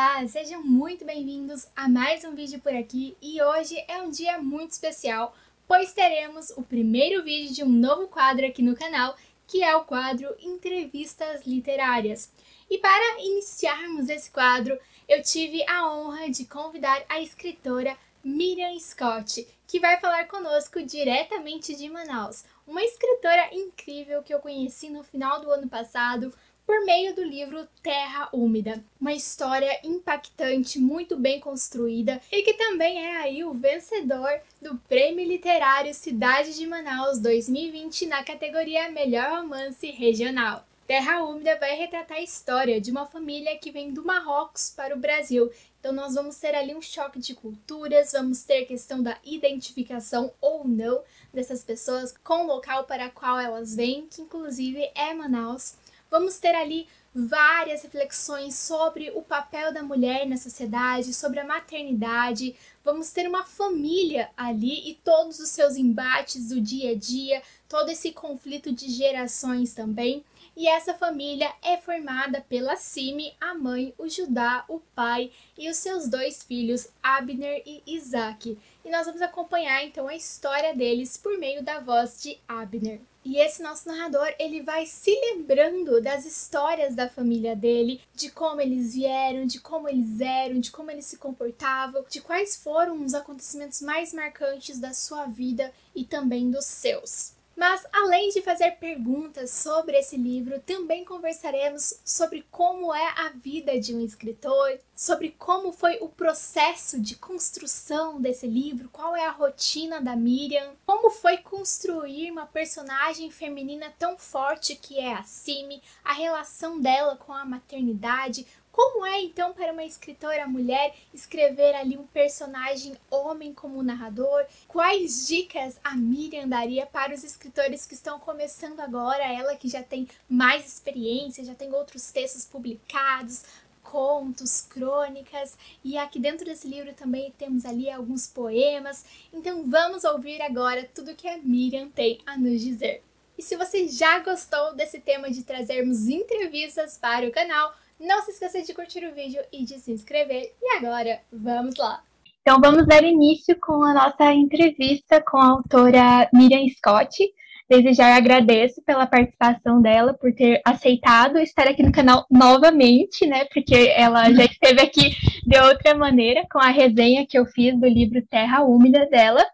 Olá, sejam muito bem-vindos a mais um vídeo por aqui e hoje é um dia muito especial, pois teremos o primeiro vídeo de um novo quadro aqui no canal, que é o quadro Entrevistas Literárias. E para iniciarmos esse quadro, eu tive a honra de convidar a escritora Miriam Scott, que vai falar conosco diretamente de Manaus. Uma escritora incrível que eu conheci no final do ano passado, por meio do livro Terra Úmida. Uma história impactante, muito bem construída e que também é aí o vencedor do Prêmio Literário Cidade de Manaus 2020 na categoria Melhor Romance Regional. Terra Úmida vai retratar a história de uma família que vem do Marrocos para o Brasil. Então nós vamos ter ali um choque de culturas, vamos ter questão da identificação ou não dessas pessoas com o local para qual elas vêm, que inclusive é Manaus. Vamos ter ali várias reflexões sobre o papel da mulher na sociedade, sobre a maternidade. Vamos ter uma família ali e todos os seus embates do dia a dia, todo esse conflito de gerações também. E essa família é formada pela Simi, a mãe, o Judá, o pai e os seus dois filhos, Abner e Isaac. E nós vamos acompanhar então a história deles por meio da voz de Abner. E esse nosso narrador, ele vai se lembrando das histórias da família dele, de como eles vieram, de como eles eram, de como eles se comportavam, de quais foram os acontecimentos mais marcantes da sua vida e também dos seus. Mas além de fazer perguntas sobre esse livro, também conversaremos sobre como é a vida de um escritor, sobre como foi o processo de construção desse livro, qual é a rotina da Miriam, como foi construir uma personagem feminina tão forte que é a Simi, a relação dela com a maternidade, como é então para uma escritora mulher escrever ali um personagem homem como narrador? Quais dicas a Miriam daria para os escritores que estão começando agora? Ela que já tem mais experiência, já tem outros textos publicados, contos, crônicas, e aqui dentro desse livro também temos ali alguns poemas. Então vamos ouvir agora tudo que a Miriam tem a nos dizer. E se você já gostou desse tema de trazermos entrevistas para o canal, não se esqueça de curtir o vídeo e de se inscrever. E agora, vamos lá! Então vamos dar início com a nossa entrevista com a autora Miriam Scott. Desde já agradeço pela participação dela, por ter aceitado estar aqui no canal novamente, né? Porque ela já esteve aqui de outra maneira, com a resenha que eu fiz do livro Terra Úmida dela.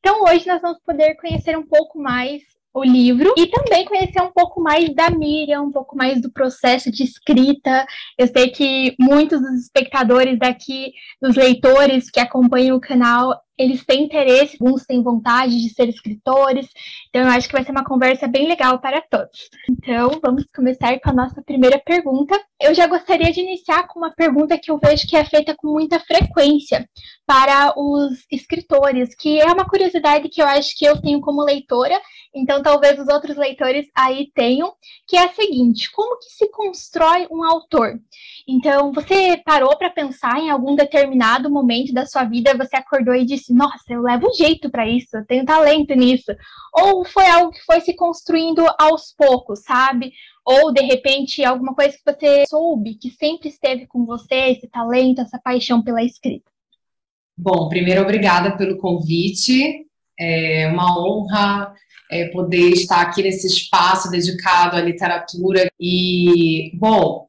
Então hoje nós vamos poder conhecer um pouco mais o livro e também conhecer um pouco mais da Miriam, um pouco mais do processo de escrita. Eu sei que muitos dos espectadores daqui, dos leitores que acompanham o canal, eles têm interesse, alguns têm vontade de ser escritores, então eu acho que vai ser uma conversa bem legal para todos. Então, vamos começar com a nossa primeira pergunta. Eu já gostaria de iniciar com uma pergunta que eu vejo que é feita com muita frequência para os escritores, que é uma curiosidade que eu acho que eu tenho como leitora, então talvez os outros leitores aí tenham, que é a seguinte: como que se constrói um autor? Então, você parou para pensar em algum determinado momento da sua vida, você acordou e disse: Nossa, eu levo jeito para isso, eu tenho talento nisso. Ou foi algo que foi se construindo aos poucos, sabe? Ou de repente alguma coisa que você soube que sempre esteve com você, esse talento, essa paixão pela escrita. Bom, primeiro, obrigada pelo convite. É uma honra é, poder estar aqui nesse espaço dedicado à literatura. E, bom,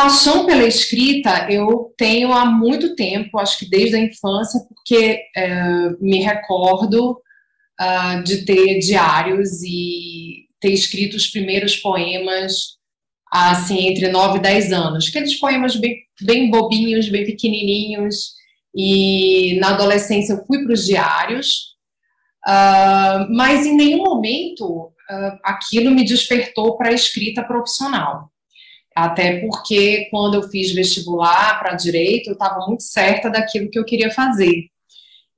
Paixão pela escrita eu tenho há muito tempo, acho que desde a infância, porque é, me recordo uh, de ter diários e ter escrito os primeiros poemas assim entre 9 e 10 anos. Aqueles poemas bem, bem bobinhos, bem pequenininhos. E na adolescência eu fui para os diários, uh, mas em nenhum momento uh, aquilo me despertou para a escrita profissional. Até porque quando eu fiz vestibular para direito, eu estava muito certa daquilo que eu queria fazer.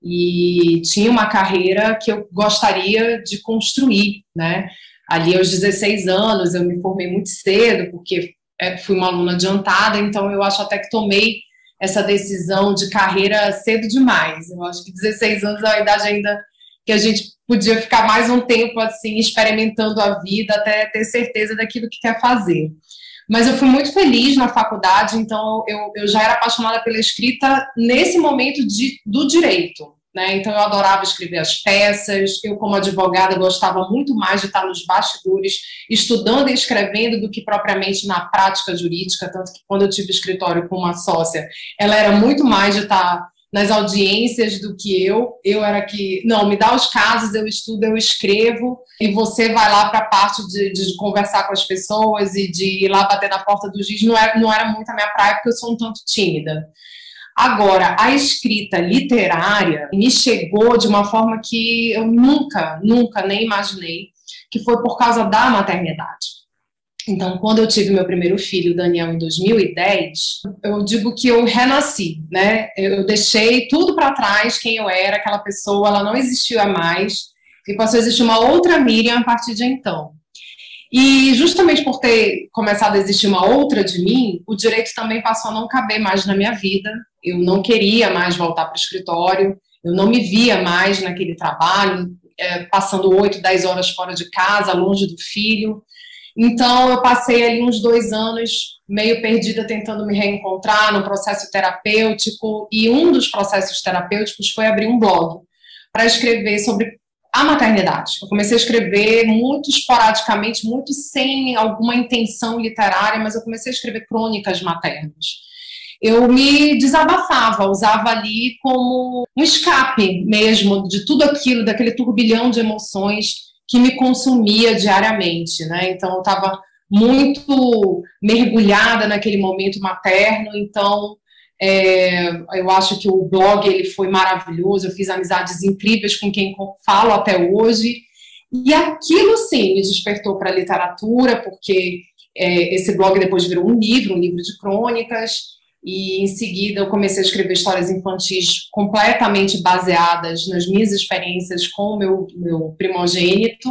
E tinha uma carreira que eu gostaria de construir, né? Ali aos 16 anos, eu me formei muito cedo, porque é, fui uma aluna adiantada, então eu acho até que tomei essa decisão de carreira cedo demais. Eu acho que 16 anos é uma idade ainda que a gente podia ficar mais um tempo assim experimentando a vida até ter certeza daquilo que quer fazer. Mas eu fui muito feliz na faculdade, então eu, eu já era apaixonada pela escrita nesse momento de, do direito. Né? Então eu adorava escrever as peças. Eu, como advogada, gostava muito mais de estar nos bastidores, estudando e escrevendo, do que propriamente na prática jurídica. Tanto que quando eu tive escritório com uma sócia, ela era muito mais de estar nas audiências do que eu. Eu era que, não, me dá os casos, eu estudo, eu escrevo, e você vai lá para a parte de, de, conversar com as pessoas e de ir lá bater na porta do juiz. Não era, não era muito a minha praia, porque eu sou um tanto tímida. Agora, a escrita literária me chegou de uma forma que eu nunca, nunca nem imaginei, que foi por causa da maternidade. Então, quando eu tive meu primeiro filho, Daniel, em 2010, eu digo que eu renasci, né? Eu deixei tudo para trás, quem eu era, aquela pessoa, ela não existia mais, e passou a existir uma outra Miriam a partir de então. E justamente por ter começado a existir uma outra de mim, o direito também passou a não caber mais na minha vida. Eu não queria mais voltar para o escritório, eu não me via mais naquele trabalho, é, passando oito, dez horas fora de casa, longe do filho. Então, eu passei ali uns dois anos meio perdida tentando me reencontrar no processo terapêutico, e um dos processos terapêuticos foi abrir um blog para escrever sobre a maternidade. Eu comecei a escrever muito esporadicamente, muito sem alguma intenção literária, mas eu comecei a escrever crônicas maternas. Eu me desabafava, usava ali como um escape mesmo de tudo aquilo, daquele turbilhão de emoções que me consumia diariamente, né? Então eu estava muito mergulhada naquele momento materno, então é, eu acho que o blog ele foi maravilhoso, eu fiz amizades incríveis com quem falo até hoje, e aquilo sim me despertou para a literatura, porque é, esse blog depois virou um livro, um livro de crônicas, e em seguida eu comecei a escrever histórias infantis completamente baseadas nas minhas experiências com o meu, meu primogênito.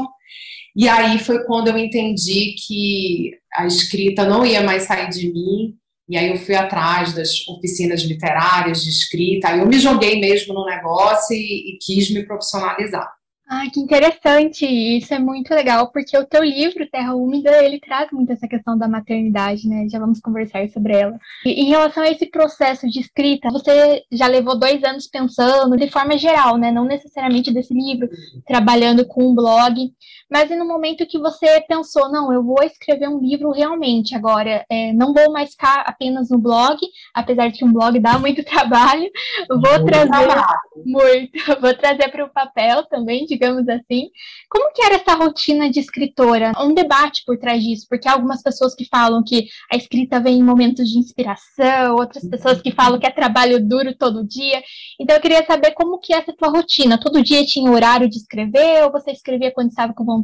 E aí foi quando eu entendi que a escrita não ia mais sair de mim. E aí eu fui atrás das oficinas literárias de escrita. Aí eu me joguei mesmo no negócio e, e quis me profissionalizar. Ah, que interessante! Isso é muito legal, porque o teu livro, Terra Úmida, ele traz muito essa questão da maternidade, né? Já vamos conversar sobre ela. E em relação a esse processo de escrita, você já levou dois anos pensando, de forma geral, né? Não necessariamente desse livro, trabalhando com um blog, mas no momento que você pensou, não, eu vou escrever um livro realmente agora, é, não vou mais ficar apenas no blog, apesar de que um blog dá muito trabalho, vou muito trazer trabalho. muito, vou trazer para o papel também, digamos assim. Como que era essa rotina de escritora? Um debate por trás disso, porque há algumas pessoas que falam que a escrita vem em momentos de inspiração, outras pessoas que falam que é trabalho duro todo dia. Então eu queria saber como que é essa tua rotina. Todo dia tinha horário de escrever ou você escrevia quando estava com vontade?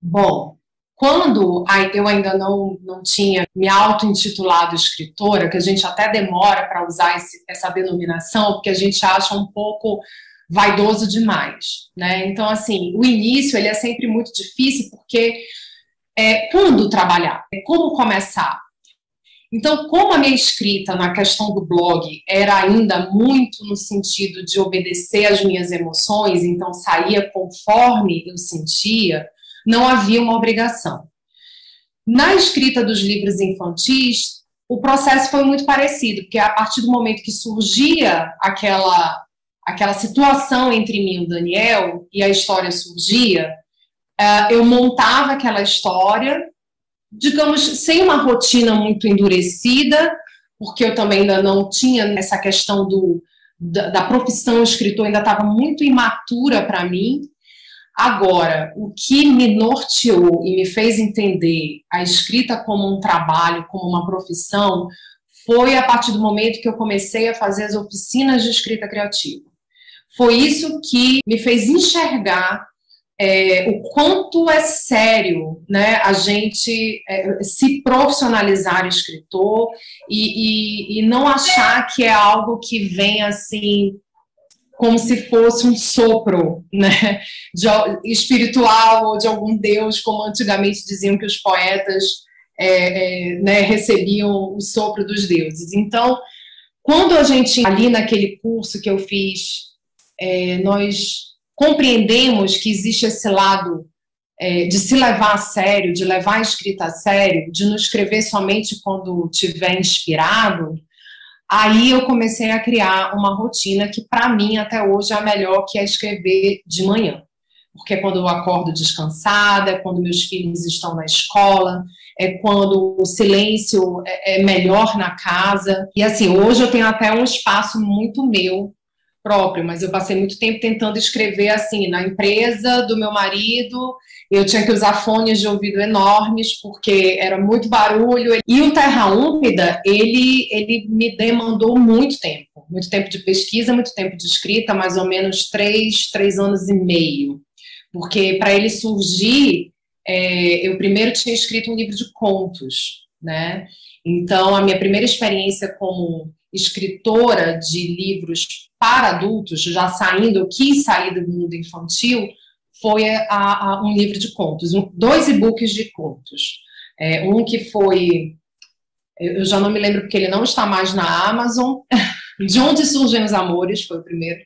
Bom, quando eu ainda não, não tinha me auto-intitulado escritora, que a gente até demora para usar esse, essa denominação, porque a gente acha um pouco vaidoso demais, né? Então, assim, o início ele é sempre muito difícil porque é, quando trabalhar, é como começar. Então, como a minha escrita na questão do blog era ainda muito no sentido de obedecer às minhas emoções, então saía conforme eu sentia, não havia uma obrigação. Na escrita dos livros infantis, o processo foi muito parecido, porque a partir do momento que surgia aquela aquela situação entre mim e o Daniel e a história surgia, uh, eu montava aquela história, digamos, sem uma rotina muito endurecida, porque eu também ainda não tinha essa questão do, da, da profissão escritor, ainda estava muito imatura para mim. Agora, o que me norteou e me fez entender a escrita como um trabalho, como uma profissão, foi a partir do momento que eu comecei a fazer as oficinas de escrita criativa. Foi isso que me fez enxergar é, o quanto é sério né, a gente é, se profissionalizar escritor e, e, e, não achar que é algo que vem assim como se fosse um sopro né, de, espiritual ou de algum deus, como antigamente diziam que os poetas é, é né, recebiam o sopro dos deuses. Então, quando a gente, ali naquele curso que eu fiz é, nós compreendemos que existe esse lado é, de se levar a sério, de levar a escrita a sério, de não escrever somente quando tiver inspirado, aí eu comecei a criar uma rotina que, para mim, até hoje é a melhor, que é escrever de manhã. Porque é quando eu acordo descansada, é quando meus filhos estão na escola, é quando o silêncio é, é melhor na casa. E assim, hoje eu tenho até um espaço muito meu próprio, mas eu passei muito tempo tentando escrever assim, na empresa do meu marido, eu tinha que usar fones de ouvido enormes, porque era muito barulho. E o Terra Úmida, ele, ele me demandou muito tempo. Muito tempo de pesquisa, muito tempo de escrita, mais ou menos três, três anos e meio. Porque para ele surgir, é, eu primeiro tinha escrito um livro de contos, né? Então, a minha primeira experiência como escritora de livros para adultos, já saindo, eu quis sair do mundo infantil, foi a, a, um livro de contos, um, dois e-books de contos. É, um que foi, eu já não me lembro porque ele não está mais na Amazon, De Onde Surgem os Amores, foi o primeiro.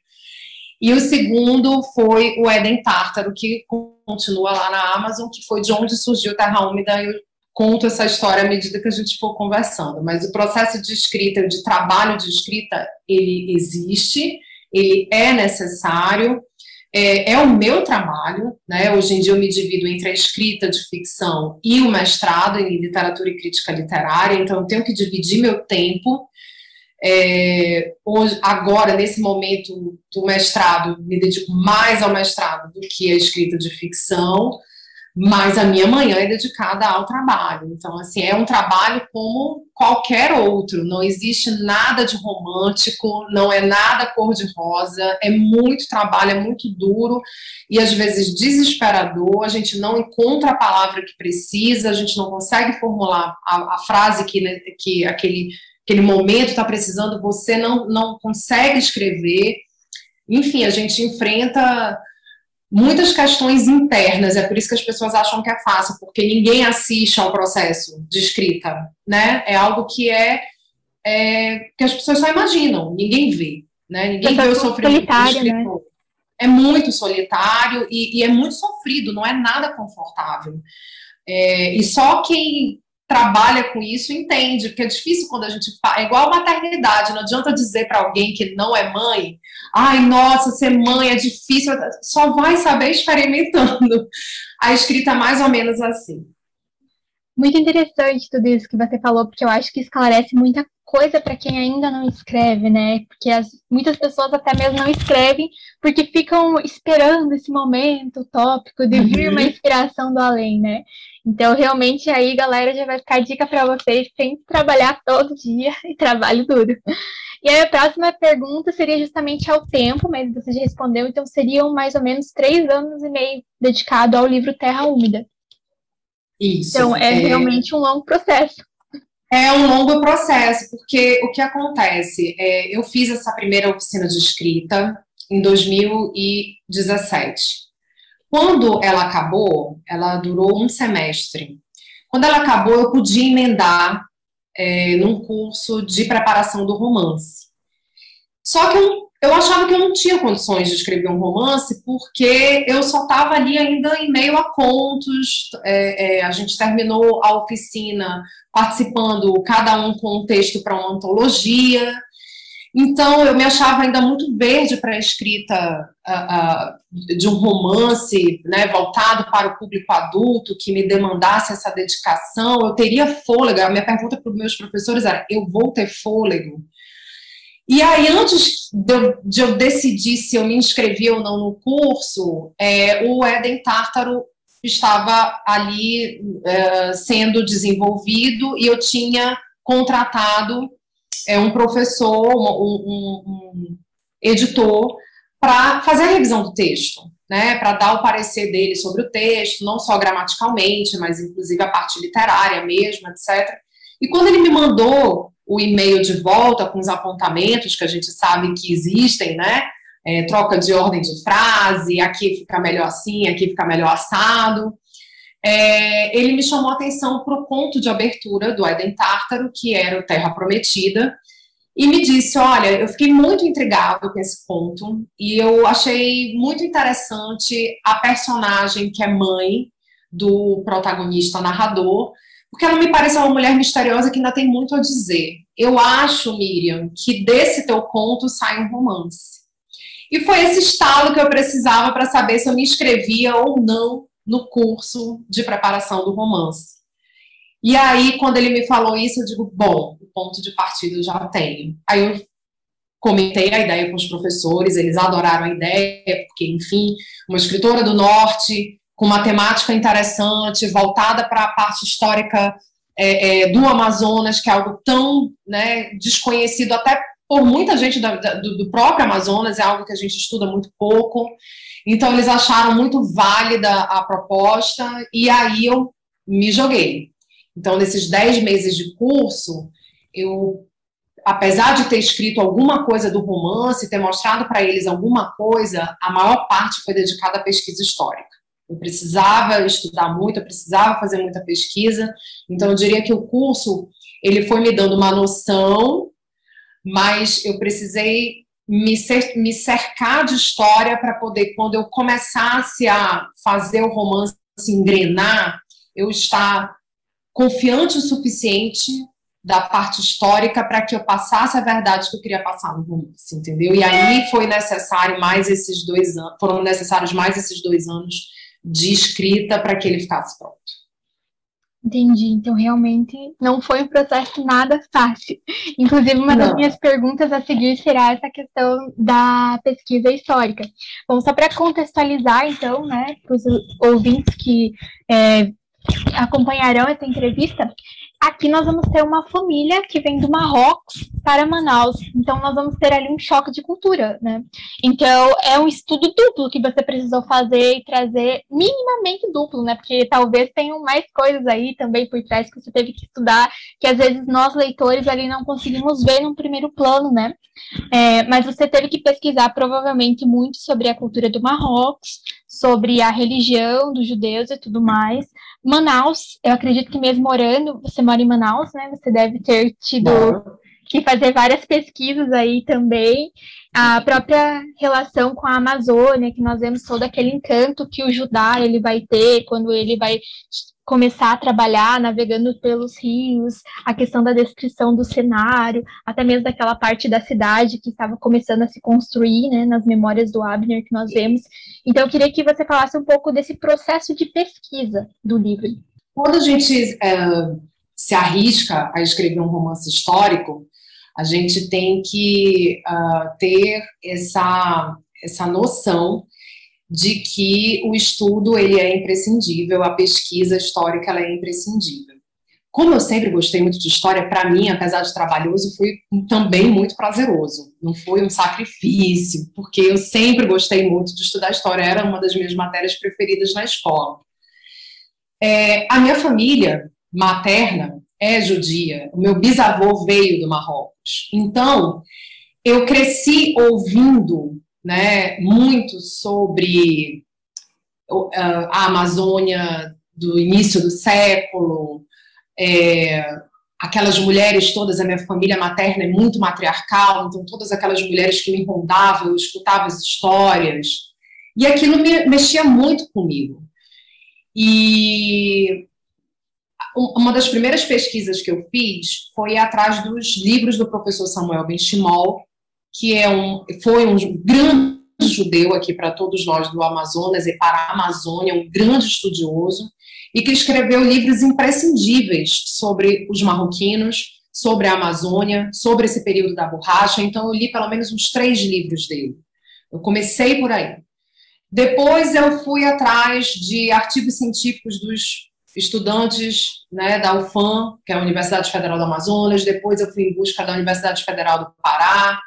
E o segundo foi o Éden Tártaro, que continua lá na Amazon, que foi de onde surgiu Terra Úmida. Conto essa história à medida que a gente for conversando. Mas o processo de escrita, de trabalho de escrita, ele existe, ele é necessário é, é, o meu trabalho, né? Hoje em dia eu me divido entre a escrita de ficção e o mestrado em literatura e crítica literária, então eu tenho que dividir meu tempo. É, hoje, agora, nesse momento do mestrado, me dedico mais ao mestrado do que à escrita de ficção, mas a minha manhã é dedicada ao trabalho. Então, assim, é um trabalho como qualquer outro. Não existe nada de romântico, não é nada cor-de-rosa, é muito trabalho, é muito duro e às vezes desesperador. A gente não encontra a palavra que precisa, a gente não consegue formular a, a frase que, né, que aquele, aquele momento está precisando, você não, não consegue escrever. Enfim, a gente enfrenta muitas questões internas, é por isso que as pessoas acham que é fácil, porque ninguém assiste ao processo de escrita, né? É algo que é, é que as pessoas só imaginam, ninguém vê, né? Ninguém vê o sofrimento do escritor. Né? É muito solitário e, e, é muito sofrido, não é nada confortável. É, e só quem trabalha com isso entende, porque é difícil quando a gente fala, é igual a maternidade, não adianta dizer para alguém que não é mãe, ai, nossa, ser mãe é difícil, só vai saber experimentando. A escrita é mais ou menos assim. Muito interessante tudo isso que você falou, porque eu acho que esclarece muita coisa para quem ainda não escreve, né? Porque as, muitas pessoas até mesmo não escrevem porque ficam esperando esse momento tópico de vir uma uhum. inspiração do além, né? Então, realmente, aí, galera, já vai ficar dica para vocês, tem que trabalhar todo dia e trabalho duro. E aí, a próxima pergunta seria justamente ao tempo, mas você já respondeu, então seriam mais ou menos três anos e meio dedicado ao livro Terra Úmida. Isso. Então, é, é realmente um longo processo. É um longo processo, porque o que acontece? É, eu fiz essa primeira oficina de escrita em 2017. Quando ela acabou, ela durou um semestre. Quando ela acabou, eu podia emendar é, num curso de preparação do romance. Só que eu, eu achava que eu não tinha condições de escrever um romance, porque eu só estava ali ainda em meio a contos. É, é, a gente terminou a oficina participando, cada um com um texto para uma antologia. Então, eu me achava ainda muito verde para a escrita uh, uh, de um romance né, voltado para o público adulto, que me demandasse essa dedicação. Eu teria fôlego. A minha pergunta para os meus professores era: eu vou ter fôlego? E aí, antes de eu, de eu, decidir se eu me inscrevi ou não no curso, é, o Éden Tártaro estava ali é, sendo desenvolvido e eu tinha contratado é, um professor, um, um, um editor, para fazer a revisão do texto, né, para dar o parecer dele sobre o texto, não só gramaticalmente, mas inclusive a parte literária mesmo, etc. E quando ele me mandou o e-mail de volta com os apontamentos que a gente sabe que existem, né, é, troca de ordem de frase, aqui fica melhor assim, aqui fica melhor assado é, ele me chamou a atenção para o conto de abertura do Eden Tártaro, que era o Terra Prometida, e me disse: Olha, eu fiquei muito intrigado com esse conto, e eu achei muito interessante a personagem que é mãe, do protagonista narrador, porque ela me parece uma mulher misteriosa que ainda tem muito a dizer. Eu acho, Miriam, que desse teu conto sai um romance. E foi esse estalo que eu precisava para saber se eu me inscrevia ou não no curso de preparação do romance. E aí, quando ele me falou isso, eu digo, bom, o ponto de partida eu já tenho. Aí eu comentei a ideia com os professores, eles adoraram a ideia, porque, enfim, uma escritora do Norte, com uma temática interessante, voltada para a parte histórica é, é, do Amazonas, que é algo tão né, desconhecido até por muita gente da, da, do, próprio Amazonas, é algo que a gente estuda muito pouco. Então, eles acharam muito válida a proposta, e aí eu me joguei. Então, nesses 10 meses de curso, eu, apesar de ter escrito alguma coisa do romance, ter mostrado para eles alguma coisa, a maior parte foi dedicada à pesquisa histórica. Eu precisava estudar muito, eu precisava fazer muita pesquisa. Então, eu diria que o curso ele foi me dando uma noção, mas eu precisei me, cer me cercar de história para poder, quando eu começasse a fazer o romance engrenar, eu estar confiante o suficiente da parte histórica para que eu passasse a verdade que eu queria passar no romance, entendeu? E aí foi necessário mais esses dois anos, foram necessários mais esses dois anos de escrita para que ele ficasse pronto. Entendi. Então, realmente não foi um processo nada fácil. Inclusive, uma não. das minhas perguntas a seguir será essa questão da pesquisa histórica. Bom, só para contextualizar, então, né, para os ouvintes que é, acompanharão essa entrevista, Aqui nós vamos ter uma família que vem do Marrocos para Manaus, então nós vamos ter ali um choque de cultura, né? Então é um estudo duplo que você precisou fazer e trazer minimamente duplo, né? Porque talvez tenham mais coisas aí também por trás que você teve que estudar, que às vezes nós leitores ali não conseguimos ver no primeiro plano, né? É, mas você teve que pesquisar provavelmente muito sobre a cultura do Marrocos, sobre a religião dos judeus e tudo mais. Manaus, eu acredito que mesmo morando, você mora em Manaus, né? Você deve ter tido que fazer várias pesquisas aí também. A própria relação com a Amazônia, que nós vemos todo aquele encanto que o Judá ele vai ter quando ele vai começar a trabalhar navegando pelos rios, a questão da descrição do cenário, até mesmo daquela parte da cidade que estava começando a se construir, né, nas memórias do Abner que nós vemos. Então, eu queria que você falasse um pouco desse processo de pesquisa do livro. Quando a gente é, se arrisca a escrever um romance histórico, a gente tem que uh, ter essa, essa noção de que o estudo ele é imprescindível, a pesquisa histórica ela é imprescindível. Como eu sempre gostei muito de história, para mim, apesar de trabalhoso, foi também muito prazeroso. Não foi um sacrifício, porque eu sempre gostei muito de estudar história, era uma das minhas matérias preferidas na escola. É, a minha família materna é judia, o meu bisavô veio do Marrocos. Então, eu cresci ouvindo né, muito sobre a Amazônia do início do século, é, aquelas mulheres todas, a minha família materna é muito matriarcal, então todas aquelas mulheres que me rondavam, eu escutava as histórias, e aquilo me, mexia muito comigo. E uma das primeiras pesquisas que eu fiz foi atrás dos livros do professor Samuel Benchimol, que é um, foi um grande judeu aqui para todos nós do Amazonas e para a Amazônia, um grande estudioso, e que escreveu livros imprescindíveis sobre os marroquinos, sobre a Amazônia, sobre esse período da borracha. Então, eu li pelo menos uns três livros dele. Eu comecei por aí. Depois, eu fui atrás de artigos científicos dos estudantes né, da UFAM, que é a Universidade Federal do Amazonas. Depois, eu fui em busca da Universidade Federal do Pará.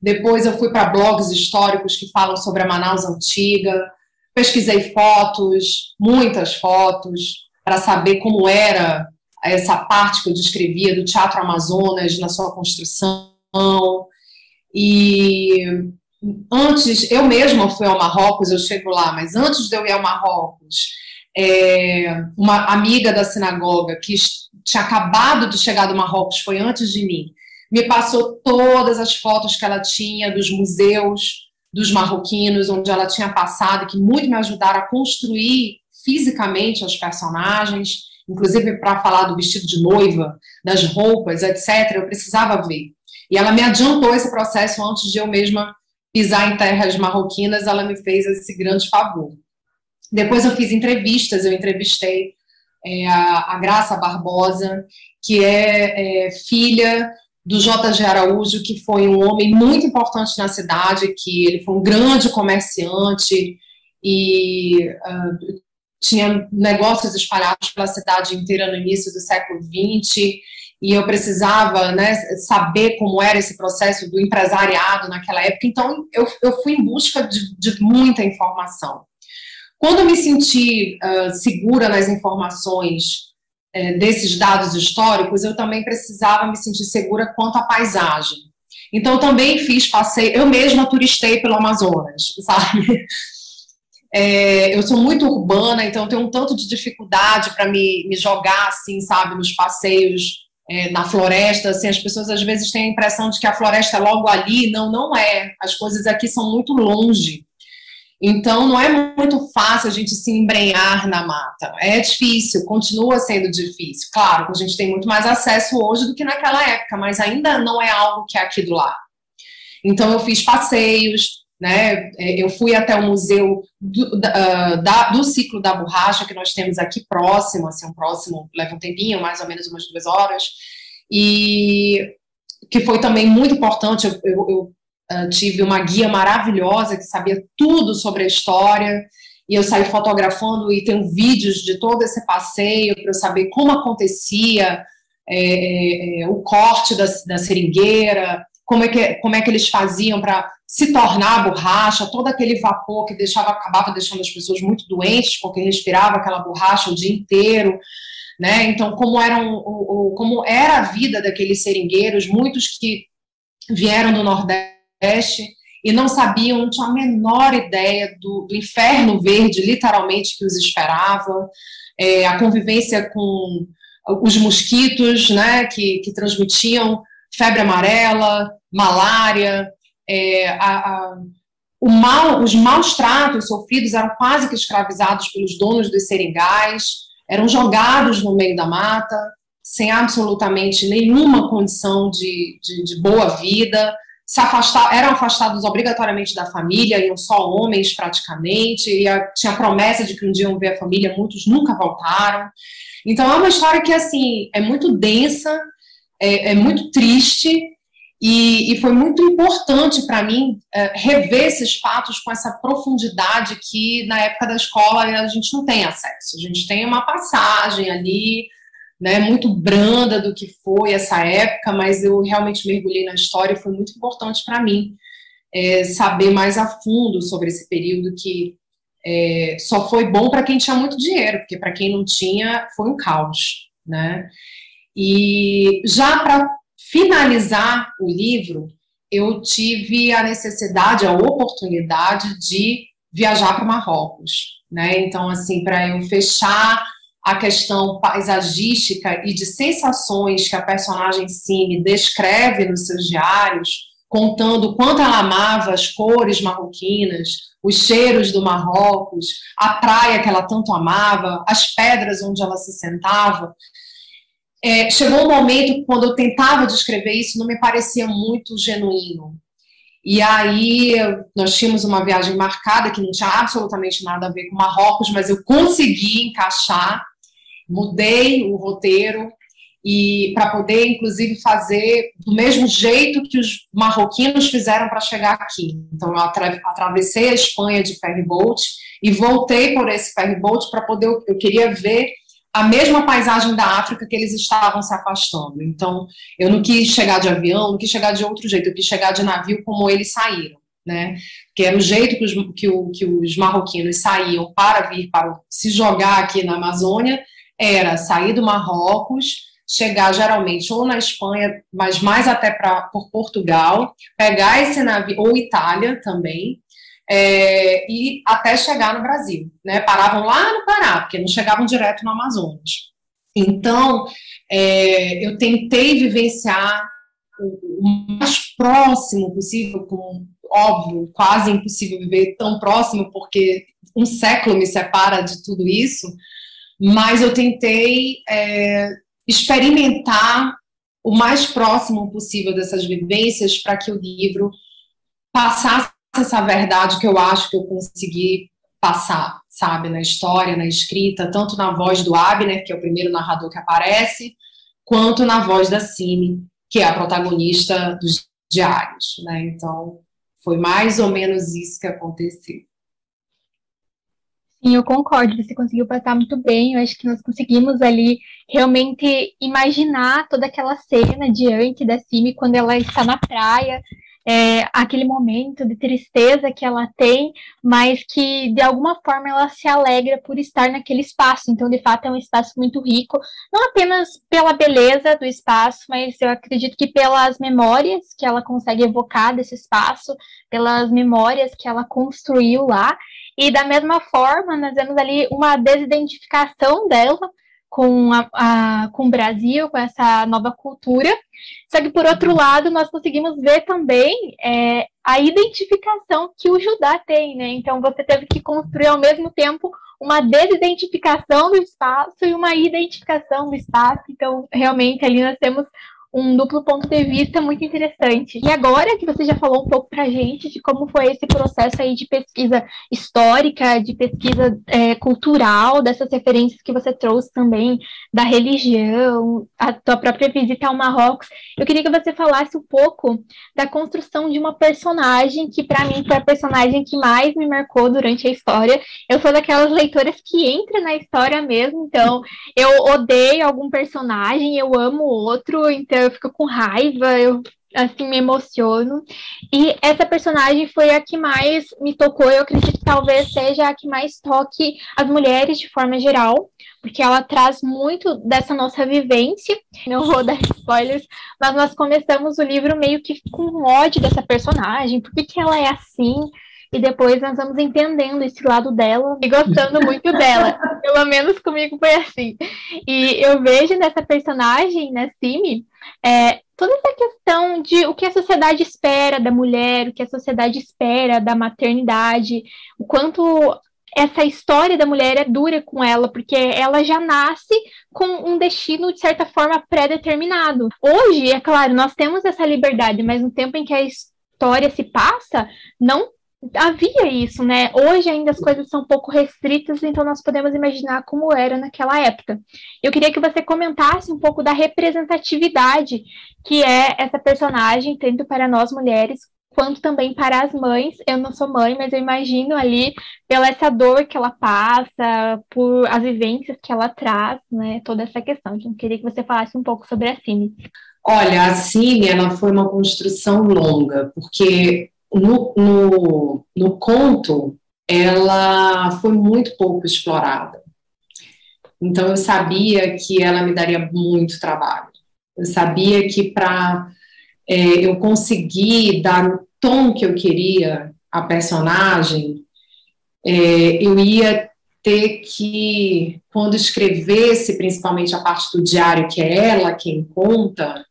Depois eu fui para blogs históricos que falam sobre a Manaus antiga. Pesquisei fotos, muitas fotos, para saber como era essa parte que eu descrevia do Teatro Amazonas na sua construção. E antes, eu mesma fui ao Marrocos, eu chego lá, mas antes de eu ir ao Marrocos, é, uma amiga da sinagoga que tinha acabado de chegar do Marrocos, foi antes de mim, me passou todas as fotos que ela tinha dos museus dos marroquinos, onde ela tinha passado, que muito me ajudaram a construir fisicamente as personagens, inclusive para falar do vestido de noiva, das roupas, etc. Eu precisava ver. E ela me adiantou esse processo antes de eu mesma pisar em terras marroquinas, ela me fez esse grande favor. Depois eu fiz entrevistas, eu entrevistei é, a, a, Graça Barbosa, que é, é filha do J.G. Araújo, que foi um homem muito importante na cidade, que ele foi um grande comerciante e uh, tinha negócios espalhados pela cidade inteira no início do século XX, e eu precisava né, saber como era esse processo do empresariado naquela época, então eu, eu fui em busca de, de muita informação. Quando eu me senti uh, segura nas informações uh, desses dados históricos, eu também precisava me sentir segura quanto à paisagem. Então, também fiz passeio, eu mesma turistei pelo Amazonas, sabe? É, eu sou muito urbana, então tenho um tanto de dificuldade para me, me jogar, assim, sabe, nos passeios é, na floresta. Assim, as pessoas às vezes têm a impressão de que a floresta é logo ali. Não, não é. As coisas aqui são muito longe. Então, não é muito fácil a gente se embrenhar na mata. É difícil, continua sendo difícil. Claro, a gente tem muito mais acesso hoje do que naquela época, mas ainda não é algo que é aqui do lado. Então, eu fiz passeios, né? É, eu fui até o museu do, da, da, do ciclo da borracha que nós temos aqui próximo, assim, um próximo leva um tempinho, mais ou menos umas duas horas, e que foi também muito importante. Eu, eu, eu uh, tive uma guia maravilhosa que sabia tudo sobre a história, e eu saí fotografando e tenho vídeos de todo esse passeio para eu saber como acontecia é, é, é, o corte da, da seringueira, como é que, como é que eles faziam para se tornar borracha, todo aquele vapor que deixava, acabava deixando as pessoas muito doentes, porque respirava aquela borracha o dia inteiro, né? Então, como, eram, como era a vida daqueles seringueiros, muitos que vieram do Nordeste e não sabiam, não tinham a menor ideia do, do inferno verde, literalmente, que os esperava, é, a convivência com os mosquitos, né, que, que transmitiam febre amarela, malária, é, a, a, o mal, os maus tratos sofridos eram quase que escravizados pelos donos dos seringais, eram jogados no meio da mata, sem absolutamente nenhuma condição de, de, de boa vida, se afastar, eram afastados obrigatoriamente da família, iam só homens praticamente, e a, tinha a promessa de que um dia iam ver a família, muitos nunca voltaram. Então é uma história que assim é muito densa, é, é muito triste e, e, foi muito importante para mim é, rever esses fatos com essa profundidade que na época da escola a gente não tem acesso. A gente tem uma passagem ali, né, muito branda do que foi essa época, mas eu realmente mergulhei na história e foi muito importante para mim é, saber mais a fundo sobre esse período que é, só foi bom para quem tinha muito dinheiro, porque para quem não tinha foi um caos, né? E já para finalizar o livro, eu tive a necessidade, a oportunidade de viajar para Marrocos, né? Então, assim, para eu fechar a questão paisagística e de sensações que a personagem Cine descreve nos seus diários, contando quanto ela amava as cores marroquinas, os cheiros do Marrocos, a praia que ela tanto amava, as pedras onde ela se sentava é, chegou um momento quando eu tentava descrever isso, não me parecia muito genuíno. E aí nós tínhamos uma viagem marcada que não tinha absolutamente nada a ver com Marrocos, mas eu consegui encaixar, mudei o roteiro e para poder inclusive fazer do mesmo jeito que os marroquinos fizeram para chegar aqui. Então eu atravessei a Espanha de ferryboat e voltei por esse ferryboat para poder eu queria ver a mesma paisagem da África que eles estavam se afastando. Então, eu não quis chegar de avião, não quis chegar de outro jeito, eu quis chegar de navio como eles saíram, né? Que era o jeito que os, que, o, que os marroquinos saíam para vir, para se jogar aqui na Amazônia, era sair do Marrocos, chegar geralmente ou na Espanha, mas mais até para por Portugal, pegar esse navio, ou Itália também, é, e até chegar no Brasil. Né? Paravam lá no Pará, porque não chegavam direto no Amazonas. Então, é, eu tentei vivenciar o mais próximo possível com óbvio, quase impossível viver tão próximo, porque um século me separa de tudo isso, mas eu tentei é, experimentar o mais próximo possível dessas vivências para que o livro passasse essa verdade que eu acho que eu consegui passar, sabe, na história, na escrita, tanto na voz do Abner, que é o primeiro narrador que aparece, quanto na voz da Cine, que é a protagonista dos diários, né? Então, foi mais ou menos isso que aconteceu. Sim, eu concordo, você conseguiu passar muito bem. Eu acho que nós conseguimos ali realmente imaginar toda aquela cena diante da Cime quando ela está na praia, é, aquele momento de tristeza que ela tem, mas que de alguma forma ela se alegra por estar naquele espaço. Então, de fato, é um espaço muito rico, não apenas pela beleza do espaço, mas eu acredito que pelas memórias que ela consegue evocar desse espaço, pelas memórias que ela construiu lá. E da mesma forma, nós vemos ali uma desidentificação dela com, a, a, com o Brasil, com essa nova cultura. Só que, por outro lado, nós conseguimos ver também é, a identificação que o Judá tem, né? Então, você teve que construir ao mesmo tempo uma desidentificação do espaço e uma identificação do espaço. Então, realmente, ali nós temos um duplo ponto de vista muito interessante. E agora que você já falou um pouco para gente de como foi esse processo aí de pesquisa histórica, de pesquisa é, cultural, dessas referências que você trouxe também da religião, a tua própria visita ao Marrocos, eu queria que você falasse um pouco da construção de uma personagem que para mim foi a personagem que mais me marcou durante a história. Eu sou daquelas leitoras que entra na história mesmo, então eu odeio algum personagem, eu amo outro, então eu fico com raiva, eu assim me emociono. E essa personagem foi a que mais me tocou, eu acredito que talvez seja a que mais toque as mulheres de forma geral, porque ela traz muito dessa nossa vivência. Não vou dar spoilers, mas nós começamos o livro meio que com ódio dessa personagem, por que, ela é assim? e depois nós vamos entendendo esse lado dela e gostando muito dela. Pelo menos comigo foi assim. E eu vejo nessa personagem, na Simi, é, toda essa questão de o que a sociedade espera da mulher, o que a sociedade espera da maternidade, o quanto essa história da mulher é dura com ela, porque ela já nasce com um destino, de certa forma, pré-determinado. Hoje, é claro, nós temos essa liberdade, mas no tempo em que a história se passa, não havia isso, né? Hoje ainda as coisas são um pouco restritas, então nós podemos imaginar como era naquela época. Eu queria que você comentasse um pouco da representatividade que é essa personagem, tanto para nós mulheres quanto também para as mães. Eu não sou mãe, mas eu imagino ali pela essa dor que ela passa, por as vivências que ela traz, né? Toda essa questão. Então, eu queria que você falasse um pouco sobre a Cine. Olha, a Cine, ela foi uma construção longa, porque no, no, no conto, ela foi muito pouco explorada. Então, eu sabia que ela me daria muito trabalho. Eu sabia que para é, eu conseguir dar o tom que eu queria à personagem, é, eu ia ter que, quando escrevesse, principalmente a parte do diário, que é ela quem conta,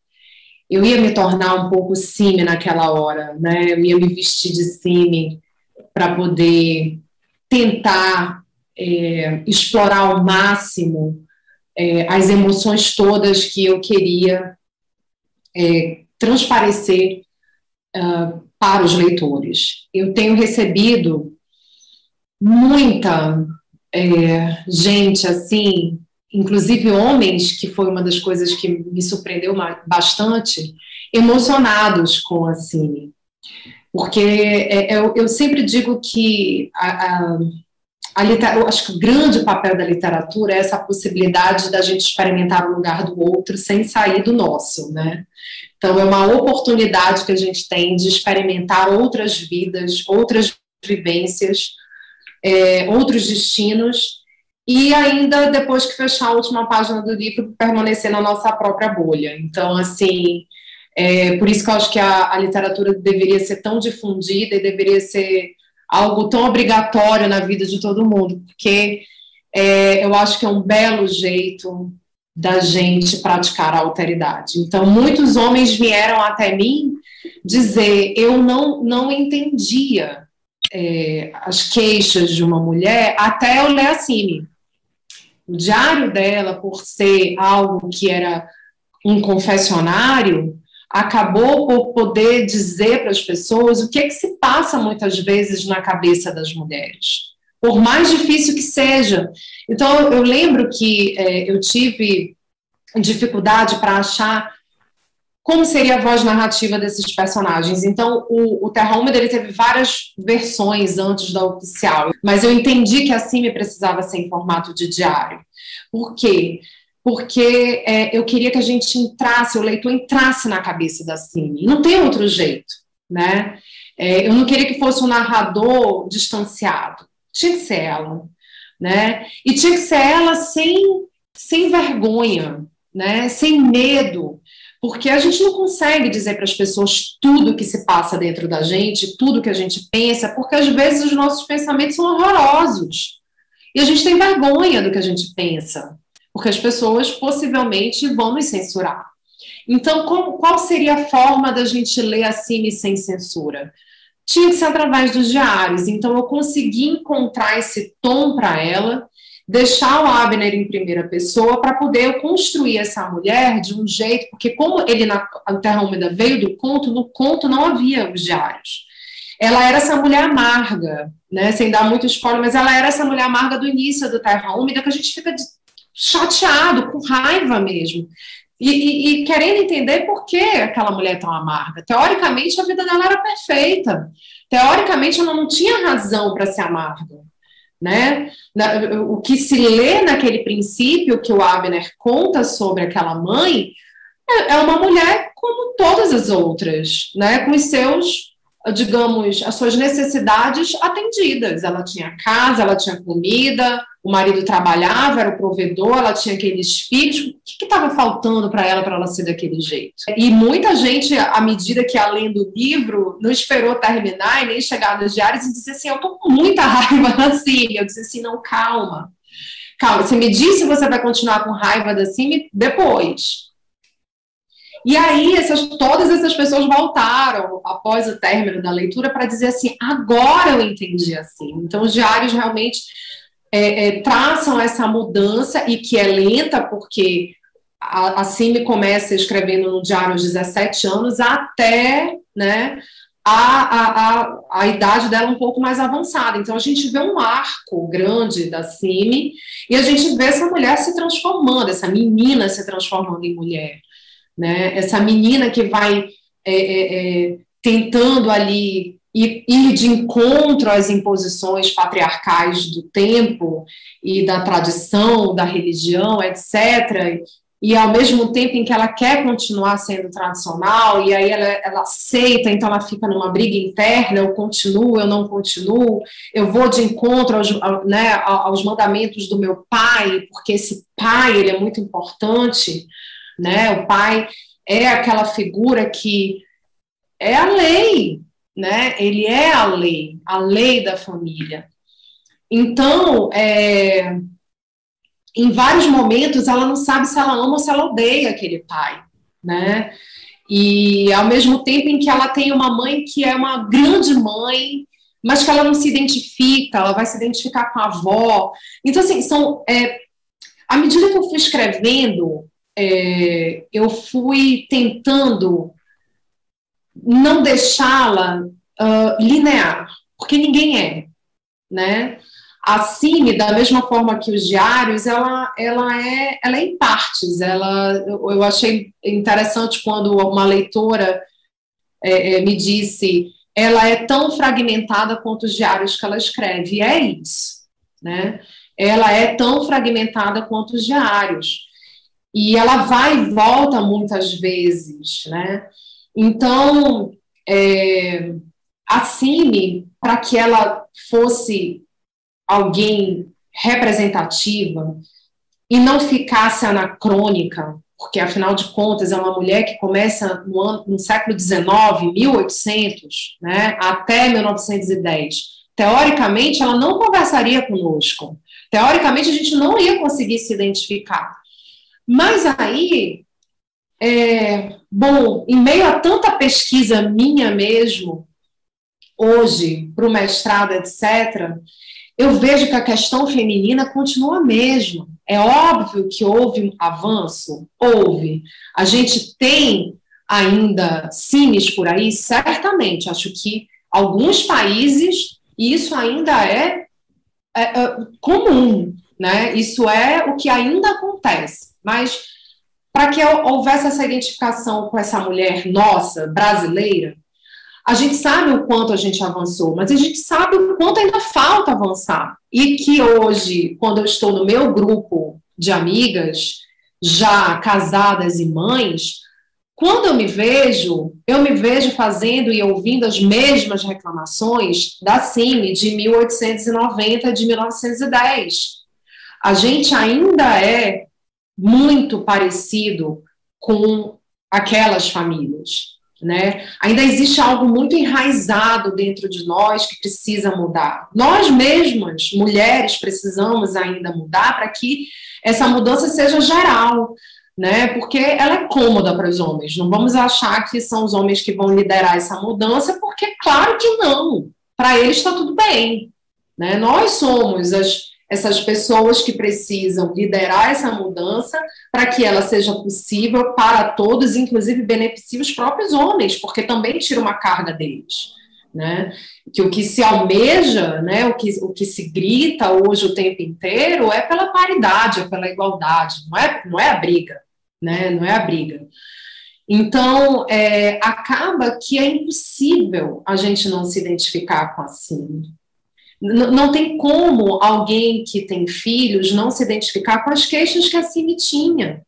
eu ia me tornar um pouco cime naquela hora, né? Eu ia me vestir de cime para poder tentar é, explorar ao máximo é, as emoções todas que eu queria é, transparecer uh, para os leitores. Eu tenho recebido muita é, gente assim inclusive homens, que foi uma das coisas que me surpreendeu bastante, emocionados com a Cine. Porque é, é, eu, sempre digo que a, a, a eu acho que o grande papel da literatura é essa possibilidade da gente experimentar o lugar do outro sem sair do nosso, né? Então é uma oportunidade que a gente tem de experimentar outras vidas, outras vivências, é, outros destinos e ainda, depois que fechar a última página do livro, permanecer na nossa própria bolha. Então, assim, é, por isso que eu acho que a, a literatura deveria ser tão difundida e deveria ser algo tão obrigatório na vida de todo mundo, porque é, eu acho que é um belo jeito da gente praticar a alteridade. Então, muitos homens vieram até mim dizer, eu não, não entendia é, as queixas de uma mulher até eu ler a Cine. O diário dela, por ser algo que era um confessionário, acabou por poder dizer para as pessoas o que, é que se passa muitas vezes na cabeça das mulheres, por mais difícil que seja. Então, eu lembro que é, eu tive dificuldade para achar como seria a voz narrativa desses personagens. Então, o, o Terra Úmida ele teve várias versões antes da oficial, mas eu entendi que assim me precisava ser em formato de diário. Por quê? Porque é, eu queria que a gente entrasse, o leitor entrasse na cabeça da Cine. Não tem outro jeito, né? É, eu não queria que fosse um narrador distanciado. Tinha que ser ela, né? E tinha que ser ela sem, sem vergonha, né? Sem medo porque a gente não consegue dizer para as pessoas tudo que se passa dentro da gente, tudo que a gente pensa, porque às vezes os nossos pensamentos são horrorosos. E a gente tem vergonha do que a gente pensa, porque as pessoas possivelmente vão nos censurar. Então, como, qual seria a forma da gente ler a Cine sem censura? Tinha que ser através dos diários. Então, eu consegui encontrar esse tom para ela deixar o Abner em primeira pessoa para poder construir essa mulher de um jeito, porque como ele na Terra Úmida veio do conto, no conto não havia os diários. Ela era essa mulher amarga, né, sem dar muito spoiler, mas ela era essa mulher amarga do início do Terra Úmida que a gente fica chateado, com raiva mesmo. E, e, e, querendo entender por que aquela mulher é tão amarga. Teoricamente, a vida dela era perfeita. Teoricamente, ela não tinha razão para ser amarga né? O que se lê naquele princípio que o Abner conta sobre aquela mãe é, é uma mulher como todas as outras, né? Com os seus digamos, as suas necessidades atendidas. Ela tinha casa, ela tinha comida, o marido trabalhava, era o provedor, ela tinha aqueles filhos. O que estava faltando para ela para ela ser daquele jeito? E muita gente, à medida que ia lendo o livro, não esperou terminar e nem chegar nos diários e disse assim: Eu estou com muita raiva da Cine. Eu disse assim: Não, calma. Calma, você me disse se você vai continuar com raiva da Cine depois. E aí, essas, todas essas pessoas voltaram após o término da leitura para dizer assim: agora eu entendi assim. Então, os diários realmente é, é, traçam essa mudança e que é lenta, porque a, Cime começa escrevendo no diário aos 17 anos até né, a, a, a, a, idade dela um pouco mais avançada. Então, a gente vê um arco grande da Cime e a gente vê essa mulher se transformando, essa menina se transformando em mulher né? Essa menina que vai é, é, é, tentando ali ir, de encontro às imposições patriarcais do tempo e da tradição, da religião, etc., e ao mesmo tempo em que ela quer continuar sendo tradicional, e aí ela, ela, aceita, então ela fica numa briga interna, eu continuo, eu não continuo, eu vou de encontro aos, né, aos mandamentos do meu pai, porque esse pai, ele é muito importante, né? O pai é aquela figura que é a lei, né? Ele é a lei, a lei da família. Então, é, em vários momentos, ela não sabe se ela ama ou se ela odeia aquele pai, né? E ao mesmo tempo em que ela tem uma mãe que é uma grande mãe, mas que ela não se identifica, ela vai se identificar com a avó. Então, assim, são. É, à medida que eu fui escrevendo, é, eu fui tentando não deixá-la uh, linear, porque ninguém é, né? A Cine, da mesma forma que os diários, ela, ela, é, ela é em partes. Ela, eu, eu achei interessante quando uma leitora é, é, me disse ela é tão fragmentada quanto os diários que ela escreve. E é isso, né? Ela é tão fragmentada quanto os diários e ela vai e volta muitas vezes, né? Então, é, a Cine, para que ela fosse alguém representativa e não ficasse anacrônica, porque afinal de contas é uma mulher que começa no, ano, no século XIX, 1800, né, até 1910. Teoricamente, ela não conversaria conosco. Teoricamente, a gente não ia conseguir se identificar. Mas aí, É, bom, em meio a tanta pesquisa minha mesmo, hoje, para o mestrado, etc., eu vejo que a questão feminina continua a mesma. É óbvio que houve um avanço, houve. A gente tem ainda cimes por aí, certamente. Acho que alguns países isso ainda é, é, é comum, né? Isso é o que ainda acontece. Mas para que houvesse essa identificação com essa mulher nossa, brasileira, a gente sabe o quanto a gente avançou, mas a gente sabe o quanto ainda falta avançar. E que hoje, quando eu estou no meu grupo de amigas, já casadas e mães, quando eu me vejo, eu me vejo fazendo e ouvindo as mesmas reclamações da CIMI de 1890, de 1910. A gente ainda é muito parecido com aquelas famílias né? Ainda existe algo muito enraizado dentro de nós que precisa mudar. Nós mesmas, mulheres, precisamos ainda mudar para que essa mudança seja geral, né? Porque ela é cômoda para os homens. Não vamos achar que são os homens que vão liderar essa mudança, porque claro que não. Para eles está tudo bem, né? Nós somos as essas pessoas que precisam liderar essa mudança para que ela seja possível para todos, inclusive beneficie os próprios homens, porque também tira uma carga deles. Né? Que o que se almeja, né, o, que, o que se grita hoje o tempo inteiro é pela paridade, é pela igualdade, não é, não é a briga, né? Não é a briga. Então, é, acaba que é impossível a gente não se identificar com a síndrome não tem como alguém que tem filhos não se identificar com as queixas que a Cine tinha,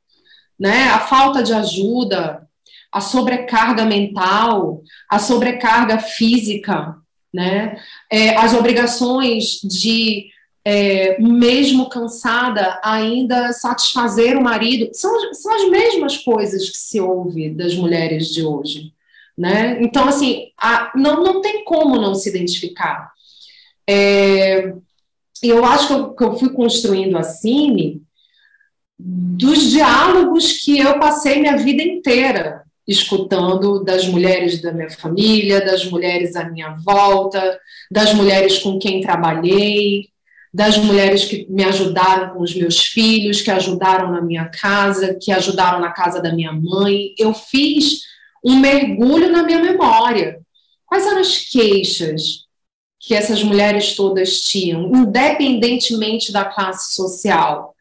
né? A falta de ajuda, a sobrecarga mental, a sobrecarga física, né? É, as obrigações de, é, mesmo cansada, ainda satisfazer o marido, são, são as mesmas coisas que se ouve das mulheres de hoje, né? Então, assim, a, não, não tem como não se identificar. É, eu acho que eu, que eu fui construindo a Cine dos diálogos que eu passei minha vida inteira escutando das mulheres da minha família, das mulheres à minha volta, das mulheres com quem trabalhei, das mulheres que me ajudaram com os meus filhos, que ajudaram na minha casa, que ajudaram na casa da minha mãe. Eu fiz um mergulho na minha memória. Quais eram as queixas? Que essas mulheres todas tinham, independentemente da classe social?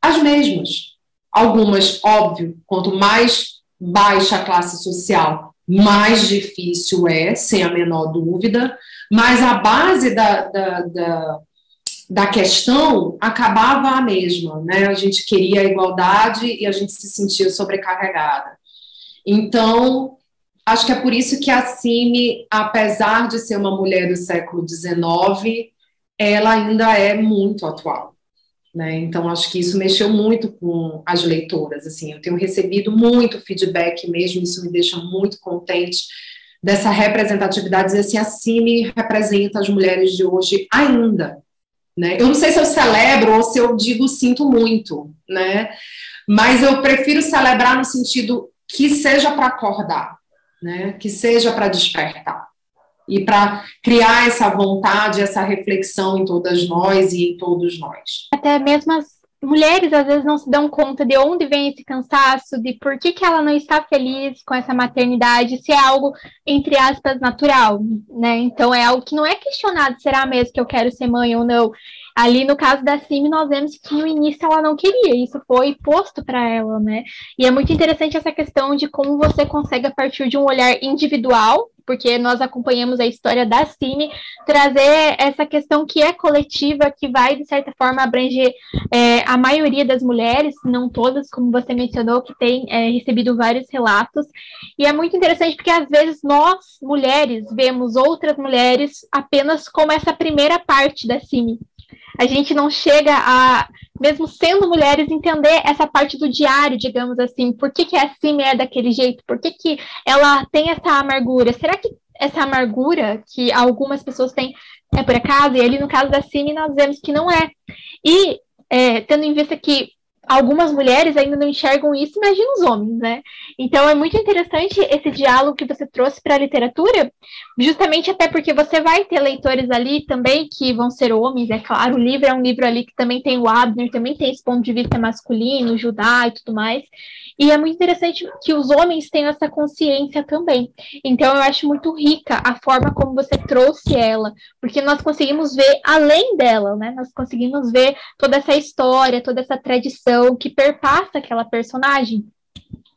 As mesmas. Algumas, óbvio, quanto mais baixa a classe social, mais difícil é, sem a menor dúvida, mas a base da, da, da, da questão acabava a mesma, né? A gente queria a igualdade e a gente se sentia sobrecarregada. Então, Acho que é por isso que a Cine, apesar de ser uma mulher do século XIX, ela ainda é muito atual. Né? Então, acho que isso mexeu muito com as leitoras. Assim, eu tenho recebido muito feedback mesmo, isso me deixa muito contente dessa representatividade, dizer assim, a Cine representa as mulheres de hoje ainda. Né? Eu não sei se eu celebro ou se eu digo sinto muito, né? mas eu prefiro celebrar no sentido que seja para acordar, né? Que seja para despertar e para criar essa vontade, essa reflexão em todas nós e em todos nós. Até mesmo as mulheres às vezes não se dão conta de onde vem esse cansaço, de por que, que ela não está feliz com essa maternidade, se é algo, entre aspas, natural, né? Então é algo que não é questionado, será mesmo que eu quero ser mãe ou não? Ali no caso da Sim, nós vemos que no início ela não queria, isso foi posto para ela, né? E é muito interessante essa questão de como você consegue, a partir de um olhar individual, porque nós acompanhamos a história da Cine, trazer essa questão que é coletiva, que vai, de certa forma, abranger é, a maioria das mulheres, não todas, como você mencionou, que tem é, recebido vários relatos. E é muito interessante porque, às vezes, nós, mulheres, vemos outras mulheres apenas como essa primeira parte da Cine a gente não chega a, mesmo sendo mulheres, entender essa parte do diário, digamos assim. Por que, que a Sim é daquele jeito? Por que, que ela tem essa amargura? Será que essa amargura que algumas pessoas têm é por acaso? E ali no caso da Sim, nós vemos que não é. E é, tendo em vista que algumas mulheres ainda não enxergam isso, imagina os homens, né? Então é muito interessante esse diálogo que você trouxe para a literatura, justamente até porque você vai ter leitores ali também que vão ser homens, é claro. O livro é um livro ali que também tem o Abner, também tem esse ponto de vista masculino, Judá e tudo mais. E é muito interessante que os homens tenham essa consciência também. Então eu acho muito rica a forma como você trouxe ela, porque nós conseguimos ver além dela, né? Nós conseguimos ver toda essa história, toda essa tradição que perpassa aquela personagem.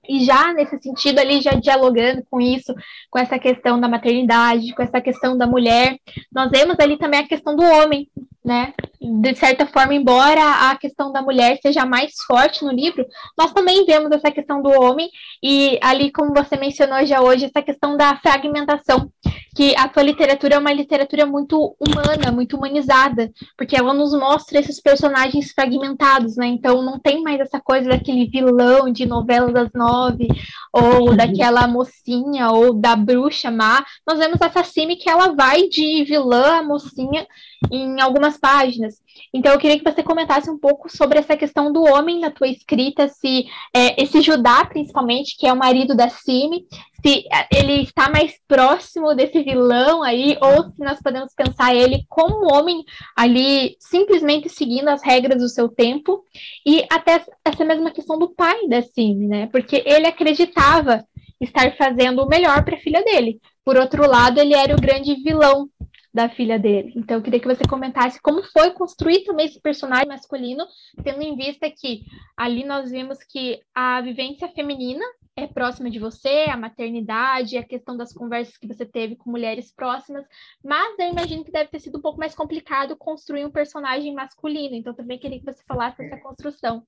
E já nesse sentido ali, já dialogando com isso, com essa questão da maternidade, com essa questão da mulher, nós vemos ali também a questão do homem, né? De certa forma, embora a questão da mulher seja mais forte no livro, nós também vemos essa questão do homem e ali, como você mencionou já hoje, essa questão da fragmentação, que a tua literatura é uma literatura muito humana, muito humanizada, porque ela nos mostra esses personagens fragmentados, né? Então não tem mais essa coisa daquele vilão de novela das nove, ou uhum. daquela mocinha, ou da bruxa má. Nós vemos essa Simi que ela vai de vilã a mocinha em algumas páginas. Então, eu queria que você comentasse um pouco sobre essa questão do homem na tua escrita, se é, esse Judá, principalmente, que é o marido da Simi, se é, ele está mais próximo desse vilão aí, ou se nós podemos pensar ele como um homem ali, simplesmente seguindo as regras do seu tempo, e até essa mesma questão do pai da Simi, né? Porque ele acreditava estar fazendo o melhor para a filha dele. Por outro lado, ele era o grande vilão da filha dele. Então, eu queria que você comentasse como foi construir também esse personagem masculino, tendo em vista que ali nós vimos que a vivência feminina é próxima de você, a maternidade, a questão das conversas que você teve com mulheres próximas, mas eu imagino que deve ter sido um pouco mais complicado construir um personagem masculino. Então, também queria que você falasse dessa construção.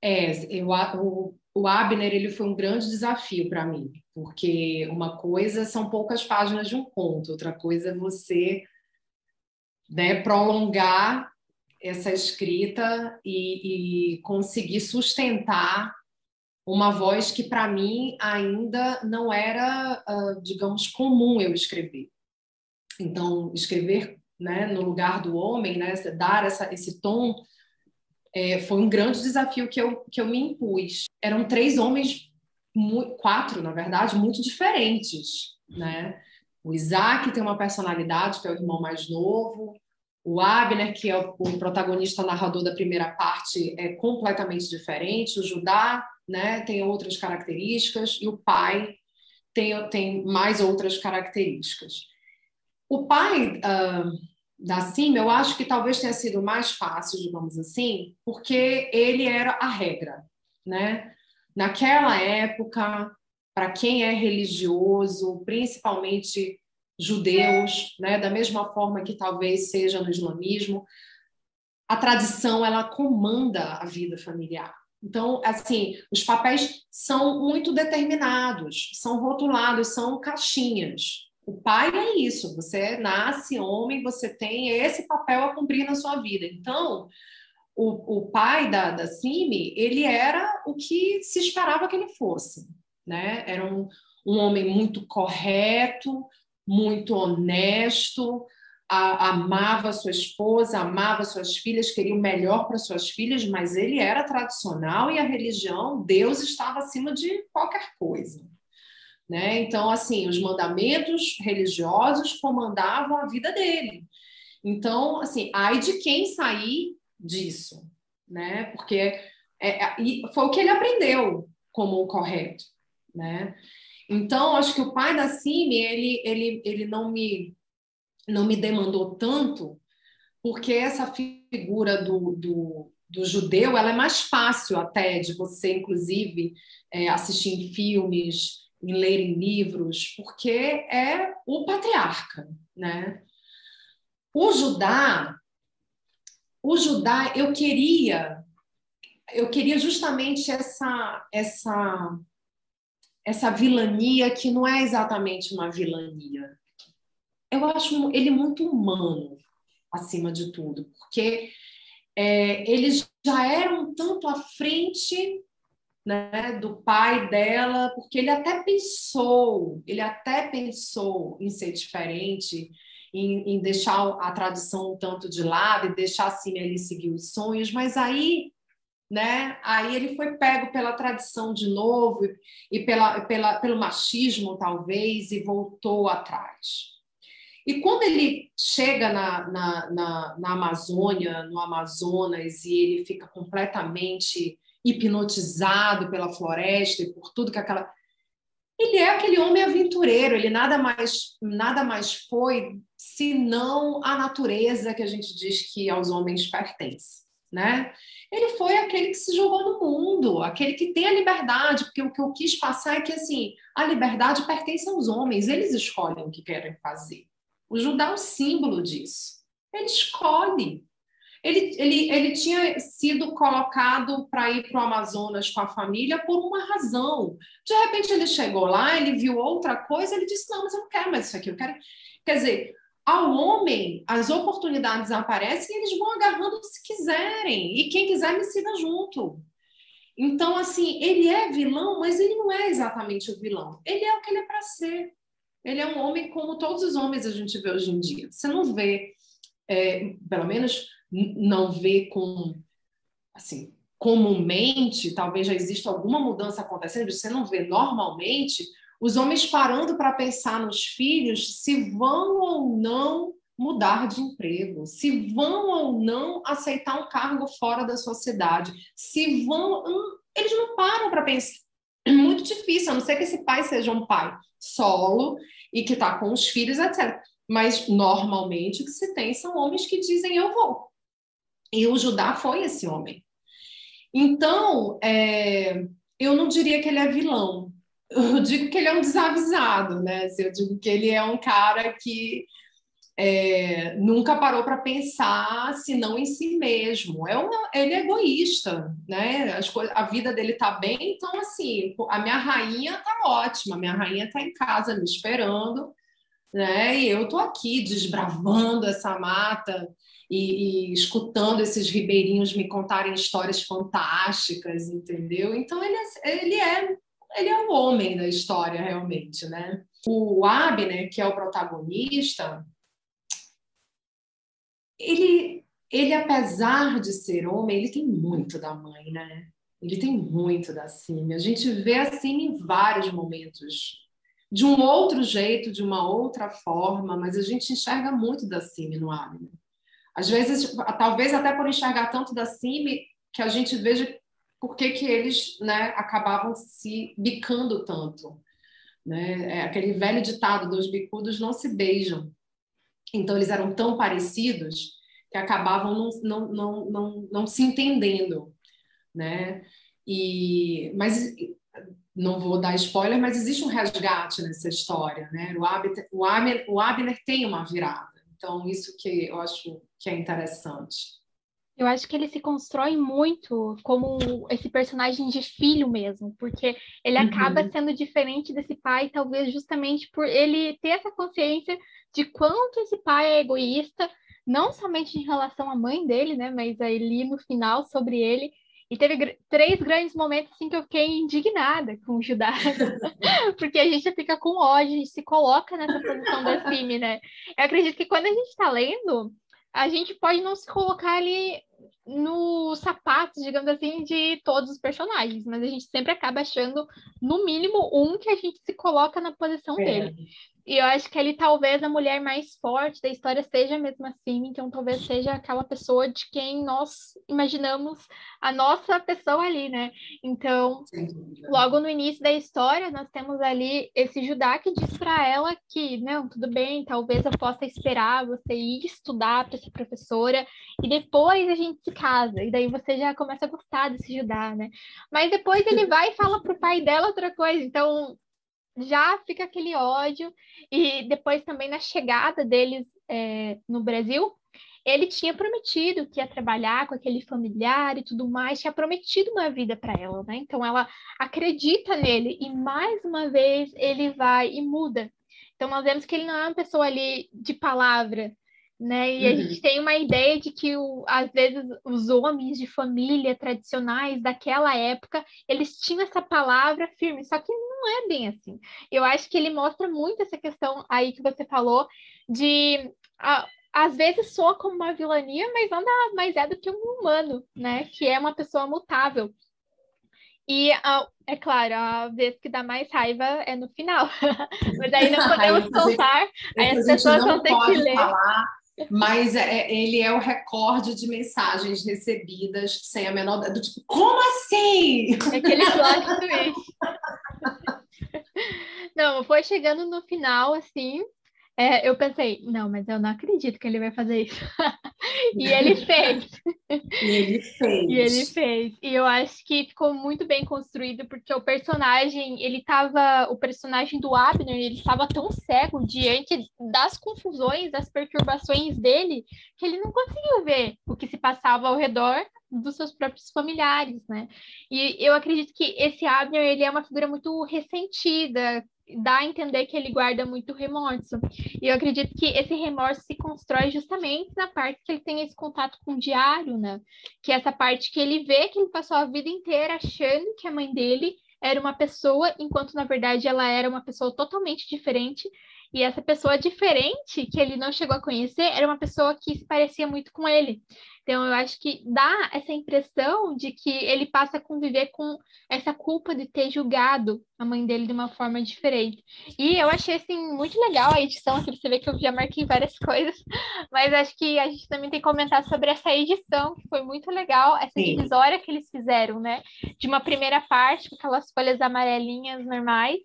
É, eu, o, o Abner ele foi um grande desafio para mim, porque uma coisa são poucas páginas de um conto, outra coisa é você né, prolongar essa escrita e, e conseguir sustentar uma voz que para mim ainda não era, uh, digamos, comum eu escrever. Então, escrever né, no lugar do homem, né, dar essa, esse tom é, foi um grande desafio que eu, que eu me impus. Eram três homens, quatro, na verdade, muito diferentes, né? O Isaac tem uma personalidade, que é o irmão mais novo. O Abner, que é o, protagonista narrador da primeira parte, é completamente diferente. O Judá, né, tem outras características. E o pai tem, tem mais outras características. O pai... Uh, da CIM, eu acho que talvez tenha sido mais fácil, digamos assim, porque ele era a regra, né? Naquela época, para quem é religioso, principalmente judeus, né, da mesma forma que talvez seja no islamismo, a tradição ela comanda a vida familiar. Então, assim, os papéis são muito determinados, são rotulados, são caixinhas. O pai é isso, você nasce homem, você tem esse papel a cumprir na sua vida. Então, o, o pai da, da Simi, ele era o que se esperava que ele fosse, né? Era um, um homem muito correto, muito honesto, a, amava sua esposa, amava suas filhas, queria o melhor para suas filhas, mas ele era tradicional e a religião, Deus estava acima de qualquer coisa. Né? Então, assim, os mandamentos religiosos comandavam a vida dele. Então, assim, ai de quem sair disso, né? Porque é, é, foi o que ele aprendeu como o correto, né? Então, acho que o pai da Cime, ele, ele, ele não me não me demandou tanto, porque essa figura do, do, do judeu, ela é mais fácil até de você, inclusive, é, assistir em filmes, em lerem livros, porque é o patriarca, né? O Judá, o Judá, eu queria, eu queria justamente essa essa essa vilania que não é exatamente uma vilania. Eu acho ele muito humano, acima de tudo, porque é, eles já eram tanto à frente né, do pai dela, porque ele até pensou, ele até pensou em ser diferente, em, em deixar a tradição um tanto de lado e deixar assim ele seguir os sonhos, mas aí né? Aí ele foi pego pela tradição de novo e pela, pela, pelo machismo, talvez, e voltou atrás. E quando ele chega na, na, na, na Amazônia, no Amazonas, e ele fica completamente hipnotizado pela floresta e por tudo que aquela. Ele é aquele homem aventureiro, ele nada mais, nada mais foi senão a natureza que a gente diz que aos homens pertence. Né? Ele foi aquele que se jogou no mundo, aquele que tem a liberdade, porque o que eu quis passar é que assim, a liberdade pertence aos homens, eles escolhem o que querem fazer. O judeu é um símbolo disso. Ele escolhe. Ele, ele, ele tinha sido colocado para ir para o Amazonas com a família por uma razão. De repente ele chegou lá, ele viu outra coisa, ele disse: Não, mas eu não quero mais isso aqui, eu quero. Quer dizer, ao homem, as oportunidades aparecem e eles vão agarrando se quiserem. E quem quiser me siga junto. Então, assim, ele é vilão, mas ele não é exatamente o vilão. Ele é o que ele é para ser. Ele é um homem como todos os homens a gente vê hoje em dia. Você não vê, é, pelo menos não vê com, assim, comumente, talvez já exista alguma mudança acontecendo, você não vê normalmente os homens parando para pensar nos filhos se vão ou não mudar de emprego, se vão ou não aceitar um cargo fora da sociedade, se vão. Hum, eles não param para pensar. É muito difícil, a não ser que esse pai seja um pai solo e que está com os filhos, etc. Mas normalmente o que se tem são homens que dizem eu vou. E o Judá foi esse homem. Então, é, eu não diria que ele é vilão. Eu digo que ele é um desavisado, né? Eu digo que ele é um cara que é, nunca parou para pensar senão em si mesmo. É uma, ele é egoísta, né? As a vida dele tá bem, então assim, a minha rainha tá ótima, minha rainha tá em casa me esperando, né? E eu tô aqui desbravando essa mata e, e escutando esses ribeirinhos me contarem histórias fantásticas, entendeu? Então ele é, ele é ele é o homem da história realmente, né? O Abner, que é o protagonista, ele, ele, apesar de ser homem, ele tem muito da mãe, né? Ele tem muito da Cine. A gente vê a Cine em vários momentos. De um outro jeito, de uma outra forma, mas a gente enxerga muito da Cine no Abner. Às vezes, talvez até por enxergar tanto da Cime, que a gente veja por que, que eles né, acabavam se bicando tanto. Né? É aquele velho ditado dos bicudos não se beijam. Então, eles eram tão parecidos que acabavam não, não, não, não, não se entendendo, né? E, mas não vou dar spoiler, mas existe um resgate nessa história, né? O Abner, o Abner, o Abner tem uma virada. Então, isso que eu acho que é interessante. Eu acho que ele se constrói muito como esse personagem de filho mesmo, porque ele uhum. acaba sendo diferente desse pai, talvez justamente por ele ter essa consciência de quanto esse pai é egoísta, não somente em relação à mãe dele, né, mas ali no final sobre ele. E teve gr três grandes momentos assim que eu fiquei indignada com o Judá, porque a gente fica com ódio, a gente se coloca nessa posição da Cime, né? Eu acredito que quando a gente está lendo, a gente pode não se colocar ali nos sapatos, digamos assim, de todos os personagens, mas a gente sempre acaba achando, no mínimo, um que a gente se coloca na posição é. dele. E eu acho que ele talvez a mulher mais forte da história seja mesmo assim, então talvez seja aquela pessoa de quem nós imaginamos a nossa pessoa ali, né? Então, logo no início da história, nós temos ali esse Judá que diz para ela que, não, tudo bem, talvez eu possa esperar você ir estudar para ser professora e depois a gente se casa. E daí você já começa a gostar desse Judá, né? Mas depois ele vai e fala pro pai dela outra coisa. Então, já fica aquele ódio. E depois também na chegada deles é, no Brasil, ele tinha prometido que ia trabalhar com aquele familiar e tudo mais, tinha prometido uma vida para ela, né? Então ela acredita nele e mais uma vez ele vai e muda. Então nós vemos que ele não é uma pessoa ali de palavra, né? E uhum. a gente tem uma ideia de que o, às vezes os homens de família tradicionais daquela época, eles tinham essa palavra firme, só que não é bem assim. Eu acho que ele mostra muito essa questão aí que você falou de a, às vezes soa como uma vilania, mas nada mais é do que um humano, né? Que é uma pessoa mutável. E, é claro, a vez que dá mais raiva é no final. mas aí não podemos contar, aí as pessoas vão ter que ler. Falar, mas é, é, ele é o recorde de mensagens recebidas sem a menor... Do tipo, como assim? Aquele plot twist. Não, foi chegando no final, assim, é, eu pensei, não, mas eu não acredito que ele vai fazer isso. e ele fez. E ele fez. E ele fez. E eu acho que ficou muito bem construído, porque o personagem, ele tava. O personagem do Abner, ele estava tão cego diante das confusões, das perturbações dele, que ele não conseguiu ver o que se passava ao redor dos seus próprios familiares, né? E eu acredito que esse Abner, ele é uma figura muito ressentida, dá a entender que ele guarda muito remorso. E eu acredito que esse remorso se constrói justamente na parte que ele tem esse contato com o diário, né? Que é essa parte que ele vê que ele passou a vida inteira achando que a mãe dele era uma pessoa, enquanto na verdade ela era uma pessoa totalmente diferente. E essa pessoa diferente que ele não chegou a conhecer era uma pessoa que se parecia muito com ele. Então, eu acho que dá essa impressão de que ele passa a conviver com essa culpa de ter julgado a mãe dele de uma forma diferente. E eu achei, assim, muito legal a edição, aqui você vê que eu já marquei várias coisas, mas acho que a gente também tem que comentar sobre essa edição, que foi muito legal, essa Sim. divisória que eles fizeram, né? De uma primeira parte, com aquelas folhas amarelinhas normais,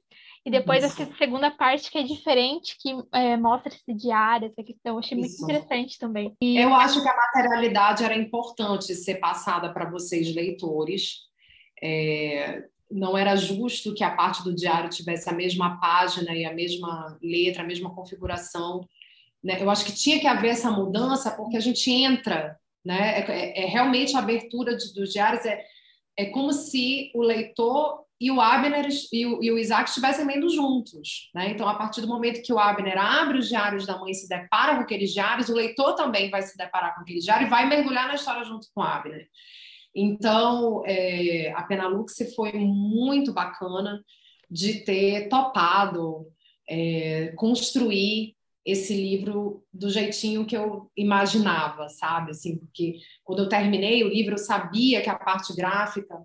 e depois Isso. essa segunda parte que é diferente, que é, mostra esse diário, essa questão, eu achei Isso. muito interessante também. E... Eu acho que a materialidade era importante ser passada para vocês, leitores. É, não era justo que a parte do diário tivesse a mesma página e a mesma letra, a mesma configuração. Né? Eu acho que tinha que haver essa mudança porque a gente entra, né? É, é, é realmente a abertura de, dos diários é, é como se o leitor e o Abner e o, e o Isaac estivessem lendo juntos. Né? Então, a partir do momento que o Abner abre os diários da mãe e se depara com aqueles diários, o leitor também vai se deparar com aqueles diários e vai mergulhar na história junto com o Abner. Então, é, a Penalux foi muito bacana de ter topado é, construir esse livro do jeitinho que eu imaginava, sabe? Assim, porque quando eu terminei o livro, eu sabia que a parte gráfica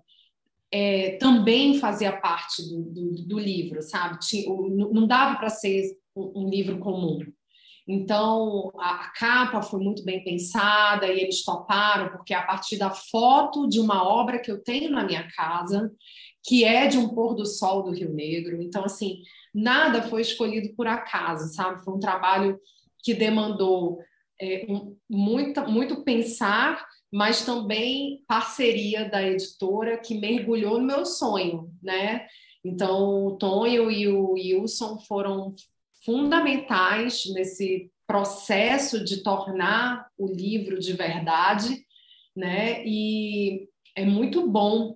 é, também fazia parte do, do, do livro, sabe? Tinha, não dava para ser um, um, livro comum. Então, a, a, capa foi muito bem pensada e eles toparam, porque é a partir da foto de uma obra que eu tenho na minha casa, que é de um pôr do sol do Rio Negro. Então, assim, nada foi escolhido por acaso, sabe? Foi um trabalho que demandou é, um, muito, muito pensar mas também parceria da editora que mergulhou no meu sonho, né? Então, o Tonho e o Wilson foram fundamentais nesse processo de tornar o livro de verdade, né? E é muito bom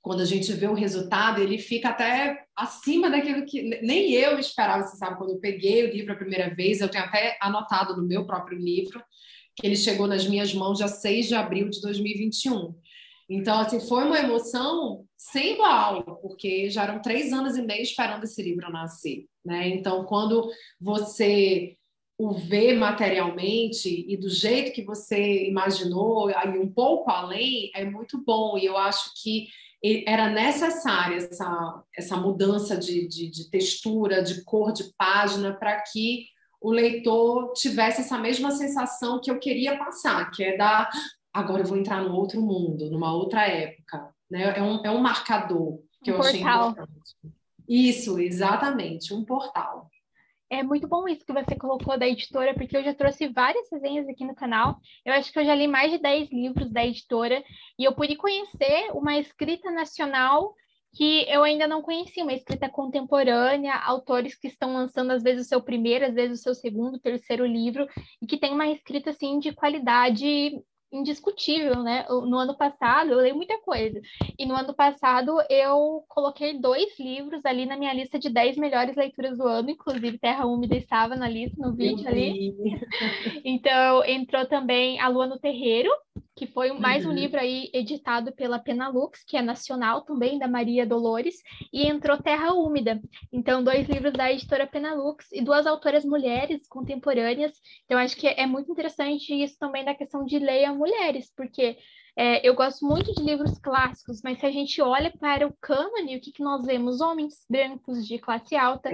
quando a gente vê o resultado, ele fica até acima daquilo que nem eu esperava, você sabe, quando eu peguei o livro a primeira vez, eu tenho até anotado no meu próprio livro, que ele chegou nas minhas mãos dia 6 de abril de 2021. Então, assim, foi uma emoção sem igual, porque já eram três anos e meio esperando esse livro nascer, né? Então, quando você o vê materialmente e do jeito que você imaginou, aí um pouco além, é muito bom. E eu acho que era necessária essa, essa mudança de, de, de textura, de cor de página, para que o leitor tivesse essa mesma sensação que eu queria passar, que é da agora eu vou entrar num outro mundo, numa outra época. Né? É, um, é um marcador que um eu portal. achei importante. Isso, exatamente, um portal. É muito bom isso que você colocou da editora, porque eu já trouxe várias resenhas aqui no canal. Eu acho que eu já li mais de 10 livros da editora e eu pude conhecer uma escrita nacional que eu ainda não conhecia, uma escrita contemporânea, autores que estão lançando às vezes o seu primeiro, às vezes o seu segundo, terceiro livro, e que tem uma escrita assim de qualidade indiscutível, né? No ano passado, eu leio muita coisa. E no ano passado eu coloquei dois livros ali na minha lista de 10 melhores leituras do ano, inclusive Terra Úmida estava na lista, no vídeo ali. então, entrou também A Lua no Terreiro, que foi mais uhum. um livro aí editado pela Penalux, que é nacional também, da Maria Dolores, e entrou Terra Úmida. Então, dois livros da editora Penalux e duas autoras mulheres contemporâneas. Então, acho que é muito interessante isso também da questão de leia mulheres, porque é, eu gosto muito de livros clássicos, mas se a gente olha para o cânone, o que, que nós vemos? Homens brancos de classe alta.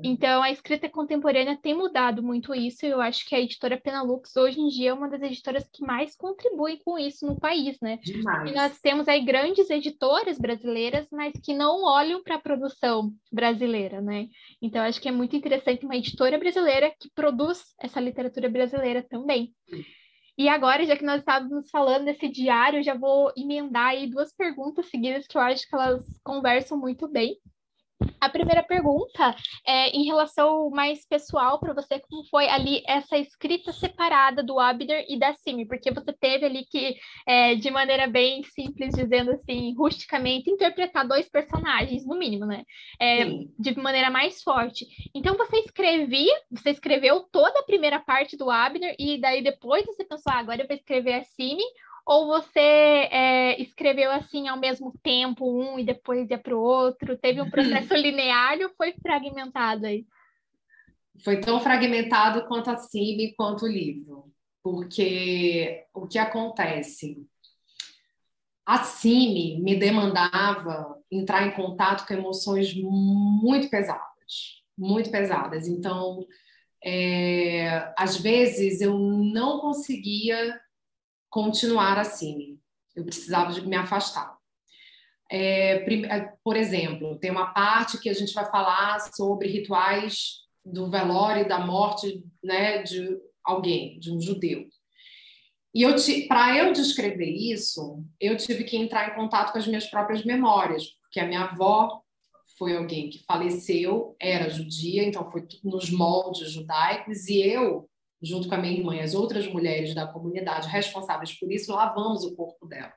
Então, a escrita contemporânea tem mudado muito isso, e eu acho que a editora Penalux, hoje em dia, é uma das editoras que mais contribui com isso no país, né? Demais. E nós temos aí grandes editoras brasileiras, mas que não olham para a produção brasileira, né? Então, acho que é muito interessante uma editora brasileira que produz essa literatura brasileira também. Sim. E agora, já que nós estávamos falando desse diário, já vou emendar aí duas perguntas seguidas que eu acho que elas conversam muito bem. A primeira pergunta é em relação mais pessoal para você, como foi ali essa escrita separada do Abner e da Simi, porque você teve ali que, é, de maneira bem simples, dizendo assim, rusticamente, interpretar dois personagens, no mínimo, né? É, de maneira mais forte. Então você escrevia, você escreveu toda a primeira parte do Abner e daí depois você pensou, ah, agora eu vou escrever a Simi, ou você é, escreveu assim ao mesmo tempo um e depois ia para o outro? Teve um processo linear ou foi fragmentado aí? Foi tão fragmentado quanto a CIB quanto o livro. Porque o que acontece? A CIMI me demandava entrar em contato com emoções muito pesadas, muito pesadas. Então, é, às vezes eu não conseguia continuar assim. Eu precisava de me afastar. É, é, por exemplo, tem uma parte que a gente vai falar sobre rituais do velório e da morte né, de alguém, de um judeu. E para eu descrever isso, eu tive que entrar em contato com as minhas próprias memórias, porque a minha avó foi alguém que faleceu, era judia, então foi nos moldes judaicos, e eu junto com a minha irmã e as outras mulheres da comunidade responsáveis por isso, lavamos o corpo dela.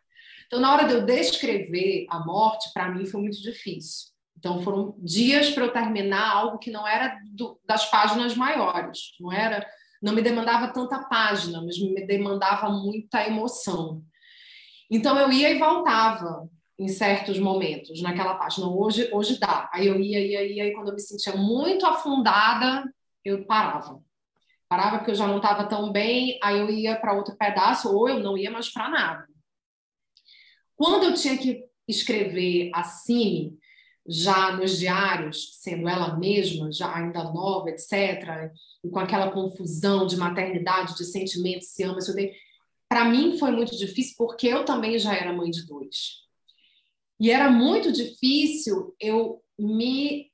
Então, na hora de eu descrever a morte, para mim foi muito difícil. Então, foram dias para eu terminar algo que não era do, das páginas maiores, não era, não me demandava tanta página, mas me demandava muita emoção. Então, eu ia e voltava em certos momentos naquela página. Hoje, hoje dá. Aí eu ia, ia, ia, e quando eu me sentia muito afundada, eu parava parava porque eu já não estava tão bem, aí eu ia para outro pedaço ou eu não ia mais para nada. Quando eu tinha que escrever a Cine, já nos diários, sendo ela mesma, já ainda nova, etc., e com aquela confusão de maternidade, de sentimentos, se ama, se odeia, para mim foi muito difícil porque eu também já era mãe de dois. E era muito difícil eu me,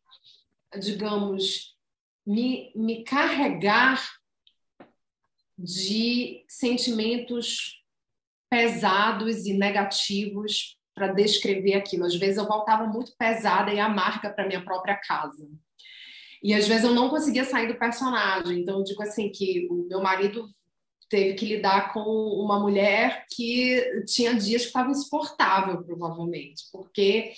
digamos, me, me carregar de sentimentos pesados e negativos para descrever aquilo. Às vezes eu voltava muito pesada e amarga para minha própria casa. E às vezes eu não conseguia sair do personagem. Então eu digo assim que o meu marido teve que lidar com uma mulher que tinha dias que estava insuportável, provavelmente, porque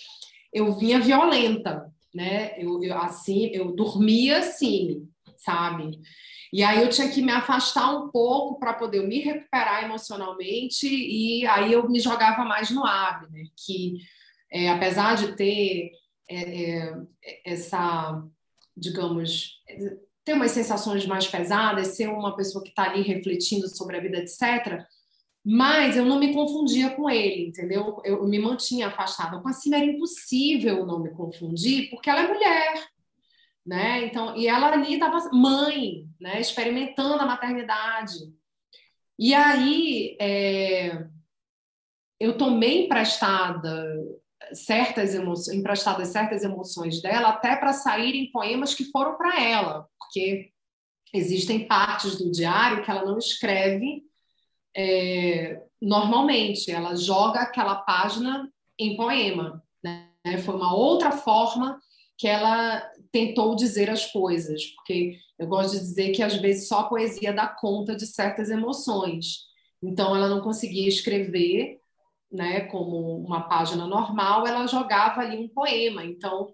eu vinha violenta, né? Eu, eu assim, eu dormia assim, sabe? E aí eu tinha que me afastar um pouco para poder me recuperar emocionalmente e aí eu me jogava mais no Abner, que é, apesar de ter é, é, essa, digamos, ter umas sensações mais pesadas, ser uma pessoa que está ali refletindo sobre a vida, etc., mas eu não me confundia com ele, entendeu? Eu me mantinha afastada. Com a Cima era impossível não me confundir, porque ela é mulher, né? Então, e ela ali estava mãe, né? Experimentando a maternidade. E aí é, eu tomei emprestada certas emoções, emprestadas certas emoções dela até para sair em poemas que foram para ela, porque existem partes do diário que ela não escreve é, normalmente, ela joga aquela página em poema. Né? Foi uma outra forma que ela tentou dizer as coisas, porque eu gosto de dizer que às vezes só a poesia dá conta de certas emoções. Então ela não conseguia escrever, né, como uma página normal, ela jogava ali um poema. Então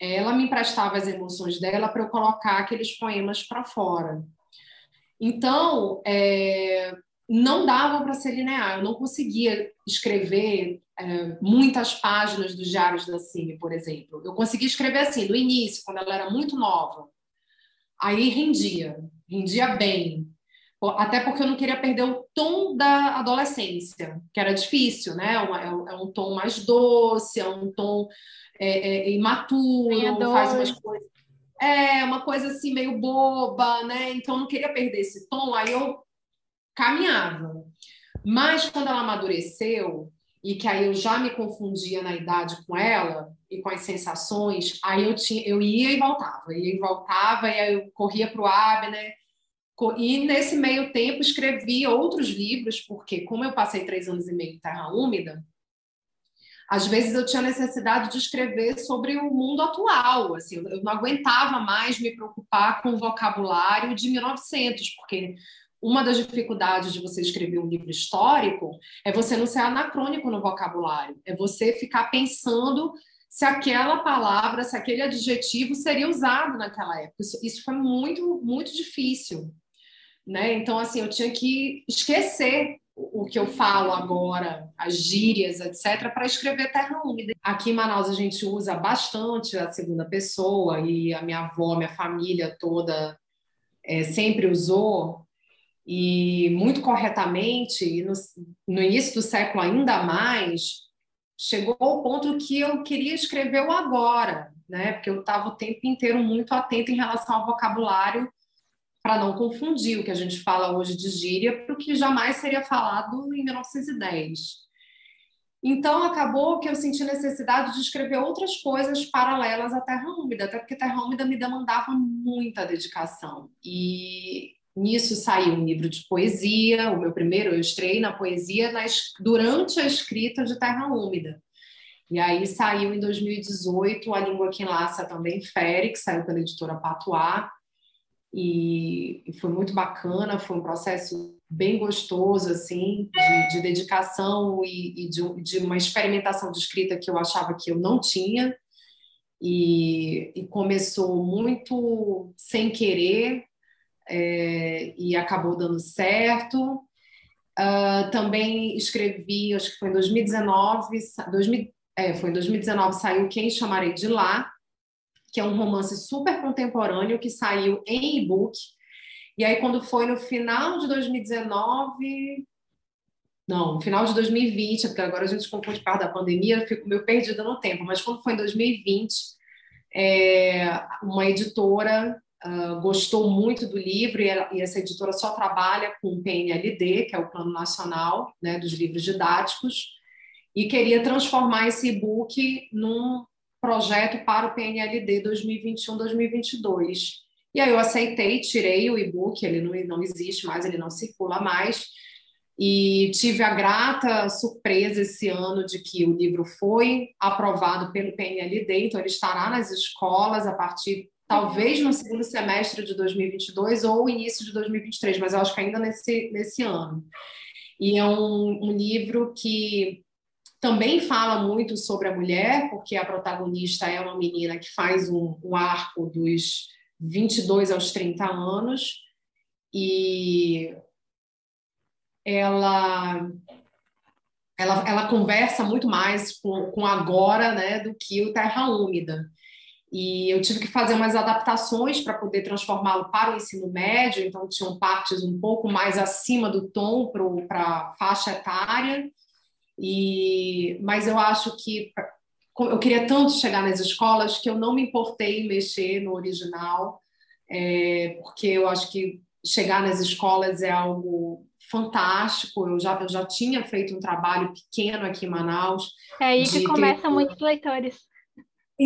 ela me emprestava as emoções dela para eu colocar aqueles poemas para fora. Então, é, não dava para ser linear, eu não conseguia escrever é, muitas páginas dos diários da Cine, por exemplo. Eu conseguia escrever assim, no início, quando ela era muito nova. Aí rendia, rendia bem. Até porque eu não queria perder o tom da adolescência, que era difícil, né? É, é um tom mais doce, é um tom é, é, imaturo, faz umas coisas. É, uma coisa assim meio boba, né? Então eu não queria perder esse tom, aí eu caminhava. Mas quando ela amadureceu, e que aí eu já me confundia na idade com ela e com as sensações, aí eu tinha, eu ia e voltava, ia e voltava, e aí eu corria para o Abner, e nesse meio tempo escrevi outros livros, porque como eu passei três anos e meio em terra úmida, às vezes eu tinha necessidade de escrever sobre o mundo atual, assim, eu não aguentava mais me preocupar com o vocabulário de 1900, porque uma das dificuldades de você escrever um livro histórico é você não ser anacrônico no vocabulário, é você ficar pensando se aquela palavra, se aquele adjetivo seria usado naquela época. Isso, isso foi muito, muito difícil. Né? Então, assim, eu tinha que esquecer o que eu falo agora, as gírias, etc., para escrever Terra Úmida. Aqui em Manaus a gente usa bastante a segunda pessoa e a minha avó, minha família toda é, sempre usou e muito corretamente, e no, no início do século ainda mais, chegou ao ponto que eu queria escrever o agora, né? Porque eu estava o tempo inteiro muito atenta em relação ao vocabulário para não confundir o que a gente fala hoje de gíria para o que jamais seria falado em 1910. Então, acabou que eu senti necessidade de escrever outras coisas paralelas à Terra Úmida, até porque Terra Úmida me demandava muita dedicação. E Nisso saiu um livro de poesia, o meu primeiro, eu estreiei na poesia na, durante a escrita de Terra Úmida. E aí saiu em 2018 A Língua que Enlaça também que saiu pela editora Patuá, e, e, foi muito bacana, foi um processo bem gostoso, assim, de, de dedicação e, e de, de, uma experimentação de escrita que eu achava que eu não tinha, e, e começou muito sem querer, é, e acabou dando certo. Uh, também escrevi, acho que foi em 2019, 2000, é, foi em 2019 saiu Quem Chamarei de Lá, que é um romance super contemporâneo que saiu em e-book. E aí, quando foi no final de 2019, não, final de 2020, porque agora a gente confunde por causa da pandemia, eu fico meio perdida no tempo, mas quando foi em 2020, é, uma editora uh, gostou muito do livro e, ela, e, essa editora só trabalha com o PNLD, que é o Plano Nacional né, dos Livros Didáticos, e queria transformar esse e-book num projeto para o PNLD 2021-2022. E aí eu aceitei, tirei o e-book, ele não, não existe mais, ele não circula mais, e tive a grata surpresa esse ano de que o livro foi aprovado pelo PNLD, então ele estará nas escolas a partir talvez no segundo semestre de 2022 ou início de 2023, mas eu acho que ainda nesse, nesse ano. E é um, um livro que também fala muito sobre a mulher, porque a protagonista é uma menina que faz um, um arco dos 22 aos 30 anos e ela ela, ela conversa muito mais com, com agora né, do que o Terra Úmida. E eu tive que fazer umas adaptações para poder transformá-lo para o ensino médio, então tinham partes um pouco mais acima do tom para a faixa etária. E, mas eu acho que eu queria tanto chegar nas escolas que eu não me importei em mexer no original, é, porque eu acho que chegar nas escolas é algo fantástico. Eu já, eu já tinha feito um trabalho pequeno aqui em Manaus. É aí que começam ter... muitos leitores.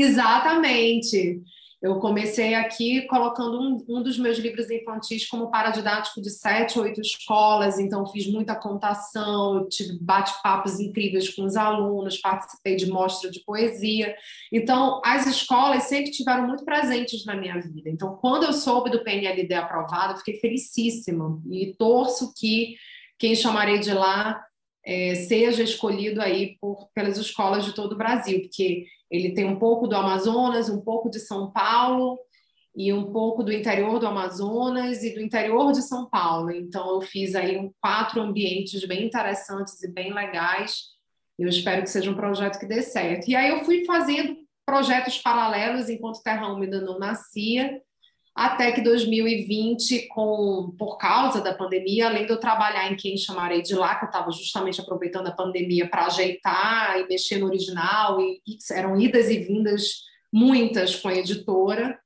Exatamente. Eu comecei aqui colocando um, um, dos meus livros infantis como paradidático de sete, oito escolas, então fiz muita contação, tive bate-papos incríveis com os alunos, participei de mostra de poesia. Então, as escolas sempre tiveram muito presentes na minha vida. Então, quando eu soube do PNLD aprovado, eu fiquei felicíssima e torço que quem chamarei de lá é, seja escolhido aí por, pelas escolas de todo o Brasil, porque ele tem um pouco do Amazonas, um pouco de São Paulo e um pouco do interior do Amazonas e do interior de São Paulo. Então, eu fiz aí quatro ambientes bem interessantes e bem legais. Eu espero que seja um projeto que dê certo. E aí eu fui fazendo projetos paralelos enquanto Terra Úmida não nascia, até que 2020, com, por causa da pandemia, além de eu trabalhar em Quem Chamarei de Lá, que eu estava justamente aproveitando a pandemia para ajeitar e mexer no original, e, e eram idas e vindas muitas com a editora,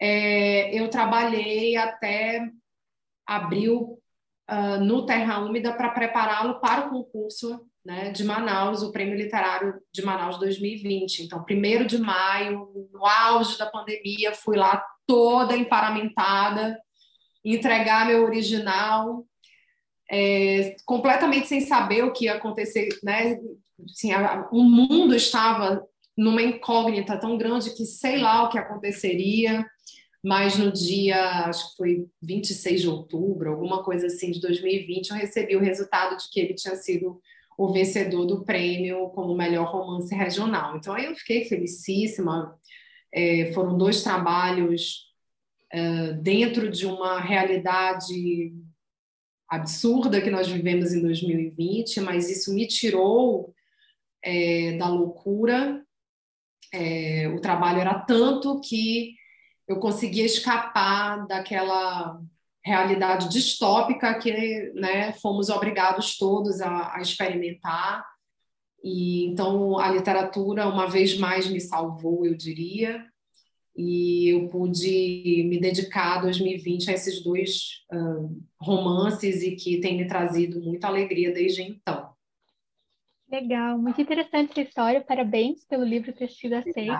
é, eu trabalhei até abril uh, no Terra Úmida para prepará-lo para o concurso né, de Manaus, o Prêmio Literário de Manaus 2020. Então, primeiro de maio, no auge da pandemia, fui lá toda emparamentada, entregar meu original, é, completamente sem saber o que ia acontecer, né? Assim, a, o mundo estava numa incógnita tão grande que sei lá o que aconteceria, mas no dia, acho que foi 26 de outubro, alguma coisa assim, de 2020, eu recebi o resultado de que ele tinha sido o vencedor do prêmio como melhor romance regional. Então, aí eu fiquei felicíssima. É, foram dois trabalhos é, dentro de uma realidade absurda que nós vivemos em 2020, mas isso me tirou é, da loucura. É, o trabalho era tanto que eu conseguia escapar daquela realidade distópica que né, fomos obrigados todos a, a experimentar. E então a literatura uma vez mais me salvou, eu diria, e eu pude me dedicar 2020 a esses dois uh, romances e que tem me trazido muita alegria desde então. Legal, muito interessante essa história. Parabéns pelo livro ter sido aceito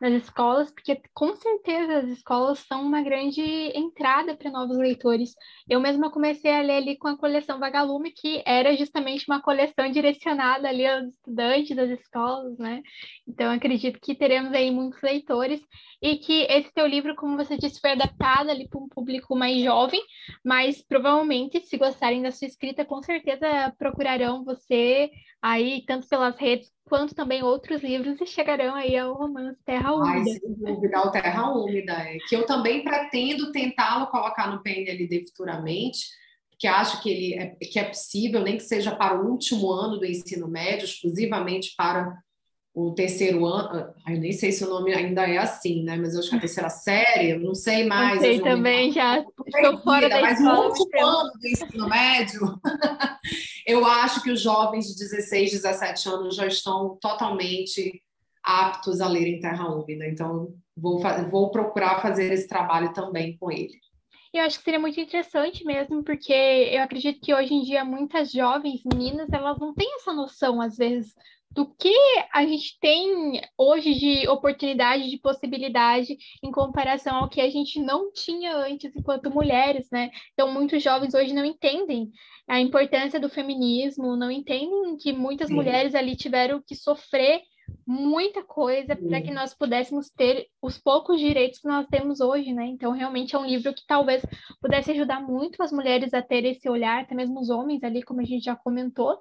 nas escolas, porque com certeza as escolas são uma grande entrada para novos leitores. Eu mesma comecei a ler ali com a coleção Vagalume, que era justamente uma coleção direcionada ali aos estudantes das escolas, né? Então acredito que teremos aí muitos leitores e que esse teu livro, como você disse, foi adaptado ali para um público mais jovem, mas provavelmente, se gostarem da sua escrita, com certeza procurarão você aí, tanto pelas redes quanto também outros livros, e chegarão aí ao romance Terra Úmida. Ai, sem dúvida, ao Terra Úmida, é, que eu também pretendo tentá-lo colocar no PNLD futuramente, porque acho que ele é, que é possível, nem que seja para o último ano do ensino médio, exclusivamente para o terceiro ano, eu nem sei se o nome ainda é assim, né? Mas eu acho que a terceira série, eu não sei mais. Eu sei também, já estou fora da Mas no último ano do ensino médio, eu acho que os jovens de 16, 17 anos já estão totalmente aptos a ler em Terra Úmida. Então, vou, vou procurar fazer esse trabalho também com ele. Eu acho que seria muito interessante mesmo, porque eu acredito que hoje em dia muitas jovens meninas, elas não têm essa noção, às vezes, do que a gente tem hoje de oportunidade, de possibilidade em comparação ao que a gente não tinha antes enquanto mulheres, né? Então, muitos jovens hoje não entendem a importância do feminismo, não entendem que muitas Sim. mulheres ali tiveram que sofrer muita coisa para que nós pudéssemos ter os poucos direitos que nós temos hoje, né? Então, realmente é um livro que talvez pudesse ajudar muito as mulheres a ter esse olhar, até mesmo os homens ali, como a gente já comentou.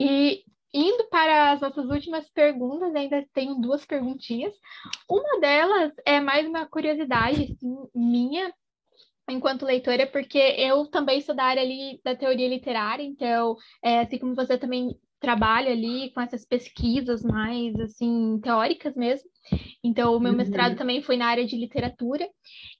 E Indo para as nossas últimas perguntas, ainda tenho duas perguntinhas. Uma delas é mais uma curiosidade assim, minha, enquanto leitora, porque eu também sou da área ali da teoria literária, então, é, assim como você também trabalha ali com essas pesquisas mais, assim, teóricas mesmo. Então, o meu uhum. mestrado também foi na área de literatura.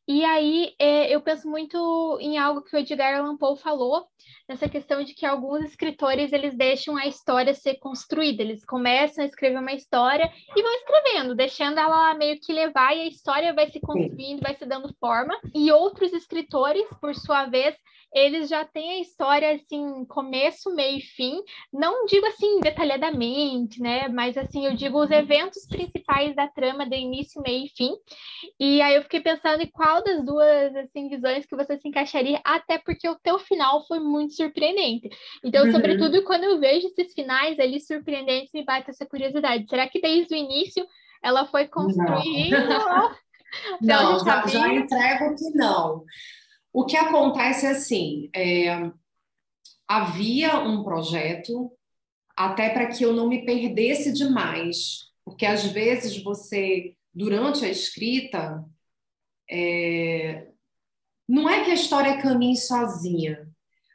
E aí, é, eu penso muito em algo que o Edgar Allan Poe falou, nessa questão de que alguns escritores, eles deixam a história ser construída. Eles começam a escrever uma história e vão escrevendo, deixando ela meio que levar e a história vai se construindo, vai se dando forma. E outros escritores, por sua vez, eles já têm a história assim, começo, meio e fim. Não digo assim detalhadamente, né? Mas assim, eu digo os eventos principais da trama de início, meio e fim. E aí eu fiquei pensando em qual das duas assim visões que você se encaixaria, até porque o teu final foi muito surpreendente. Então, uhum. sobretudo quando eu vejo esses finais ali surpreendentes, me bate essa curiosidade. Será que desde o início ela foi construindo? Não, não já, já entrego que não. O que acontece é assim, é, havia um projeto até para que eu não me perdesse demais, porque às vezes você, durante a escrita, É... Não é que a história caminhe sozinha,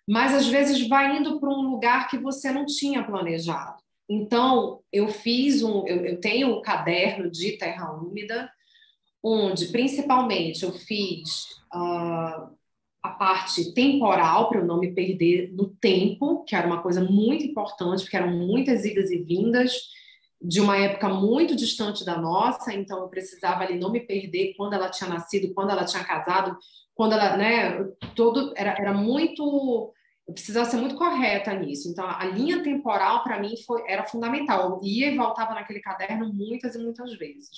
mas às vezes vai indo para um lugar que você não tinha planejado. Então, eu fiz um, eu, eu tenho um caderno de terra úmida, onde principalmente eu fiz uh, a parte temporal, para eu não me perder no tempo, que era uma coisa muito importante, porque eram muitas idas e vindas de uma época muito distante da nossa, então eu precisava ali não me perder quando ela tinha nascido, quando ela tinha casado, quando ela, né, todo era, era muito eu precisava ser muito correta nisso. Então, a linha temporal, para mim, foi, era fundamental. Eu ia e voltava naquele caderno muitas e muitas vezes.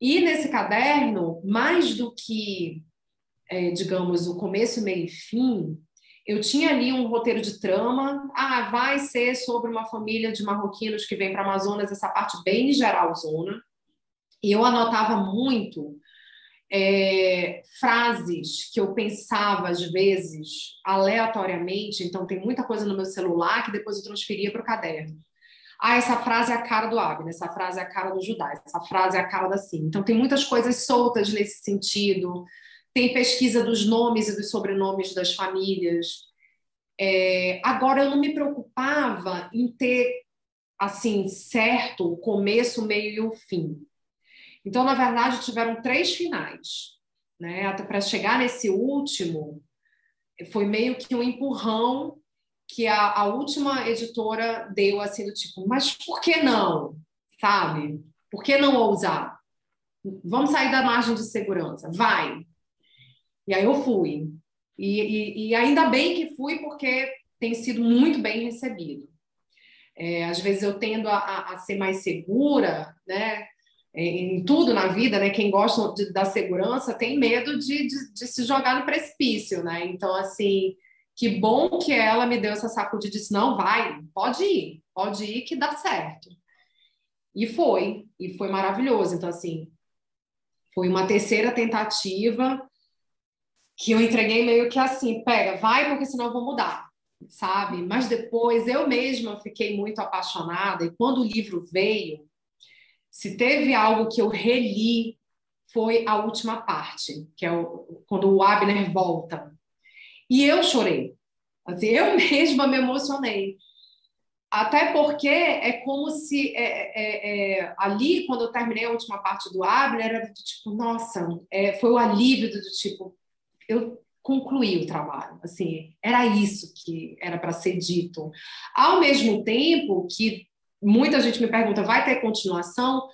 E nesse caderno, mais do que, é, digamos, o começo, meio e fim, eu tinha ali um roteiro de trama. Ah, vai ser sobre uma família de marroquinos que vem para Amazonas, essa parte bem geral zona. E eu anotava muito é, frases que eu pensava às vezes aleatoriamente, então tem muita coisa no meu celular que depois eu transferia para o caderno. Ah, essa frase é a cara do Abner, essa frase é a cara do Judá, essa frase é a cara da Sim. Então tem muitas coisas soltas nesse sentido. Tem pesquisa dos nomes e dos sobrenomes das famílias. É, agora eu não me preocupava em ter assim certo o começo, o meio e o fim. Então, na verdade, tiveram três finais. Né? Até para chegar nesse último, foi meio que um empurrão que a, a, última editora deu assim do tipo, mas por que não? Sabe? Por que não ousar? Vamos sair da margem de segurança, vai. E aí eu fui. E, e, e ainda bem que fui, porque tem sido muito bem recebido. É, às vezes eu tendo a, a, ser mais segura, né? em tudo na vida, né? Quem gosta de, da segurança tem medo de, de, de, se jogar no precipício, né? Então, assim, que bom que ela me deu essa sacudida e disse: não, vai, pode ir, pode ir que dá certo. E foi, e foi maravilhoso. Então, assim, foi uma terceira tentativa que eu entreguei meio que assim: pega, vai, porque senão eu vou mudar, sabe? Mas depois eu mesma fiquei muito apaixonada, e quando o livro veio, se teve algo que eu reli, foi a última parte, que é o, quando o Abner volta. E eu chorei. Assim, eu mesma me emocionei. Até porque é como se é, é, é, ali, quando eu terminei a última parte do Abner, era do tipo, nossa, é, foi o alívio do, tipo, eu concluí o trabalho. Assim, era isso que era para ser dito. Ao mesmo tempo que muita gente me pergunta, vai ter continuação?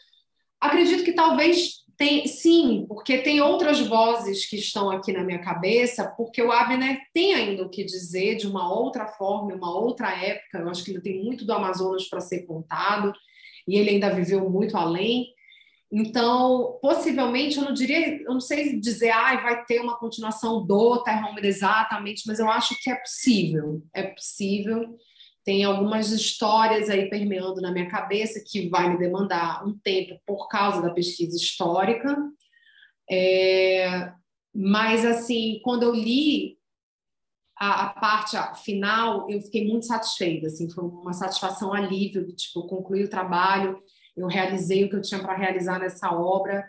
Acredito que talvez tem, sim, porque tem outras vozes que estão aqui na minha cabeça, porque o Abner tem ainda o que dizer de uma outra forma, uma outra época. Eu acho que ainda tem muito do Amazonas para ser contado e ele ainda viveu muito além. Então, possivelmente, eu não diria, eu não sei dizer, ah, vai ter uma continuação do Terra Úmida exatamente, mas eu acho que é possível, é possível. Tem algumas histórias aí permeando na minha cabeça que vai me demandar um tempo por causa da pesquisa histórica. É, mas, assim, quando eu li a, a, parte final, eu fiquei muito satisfeita. Assim, foi uma satisfação, alívio, tipo, eu concluí o trabalho, eu realizei o que eu tinha para realizar nessa obra,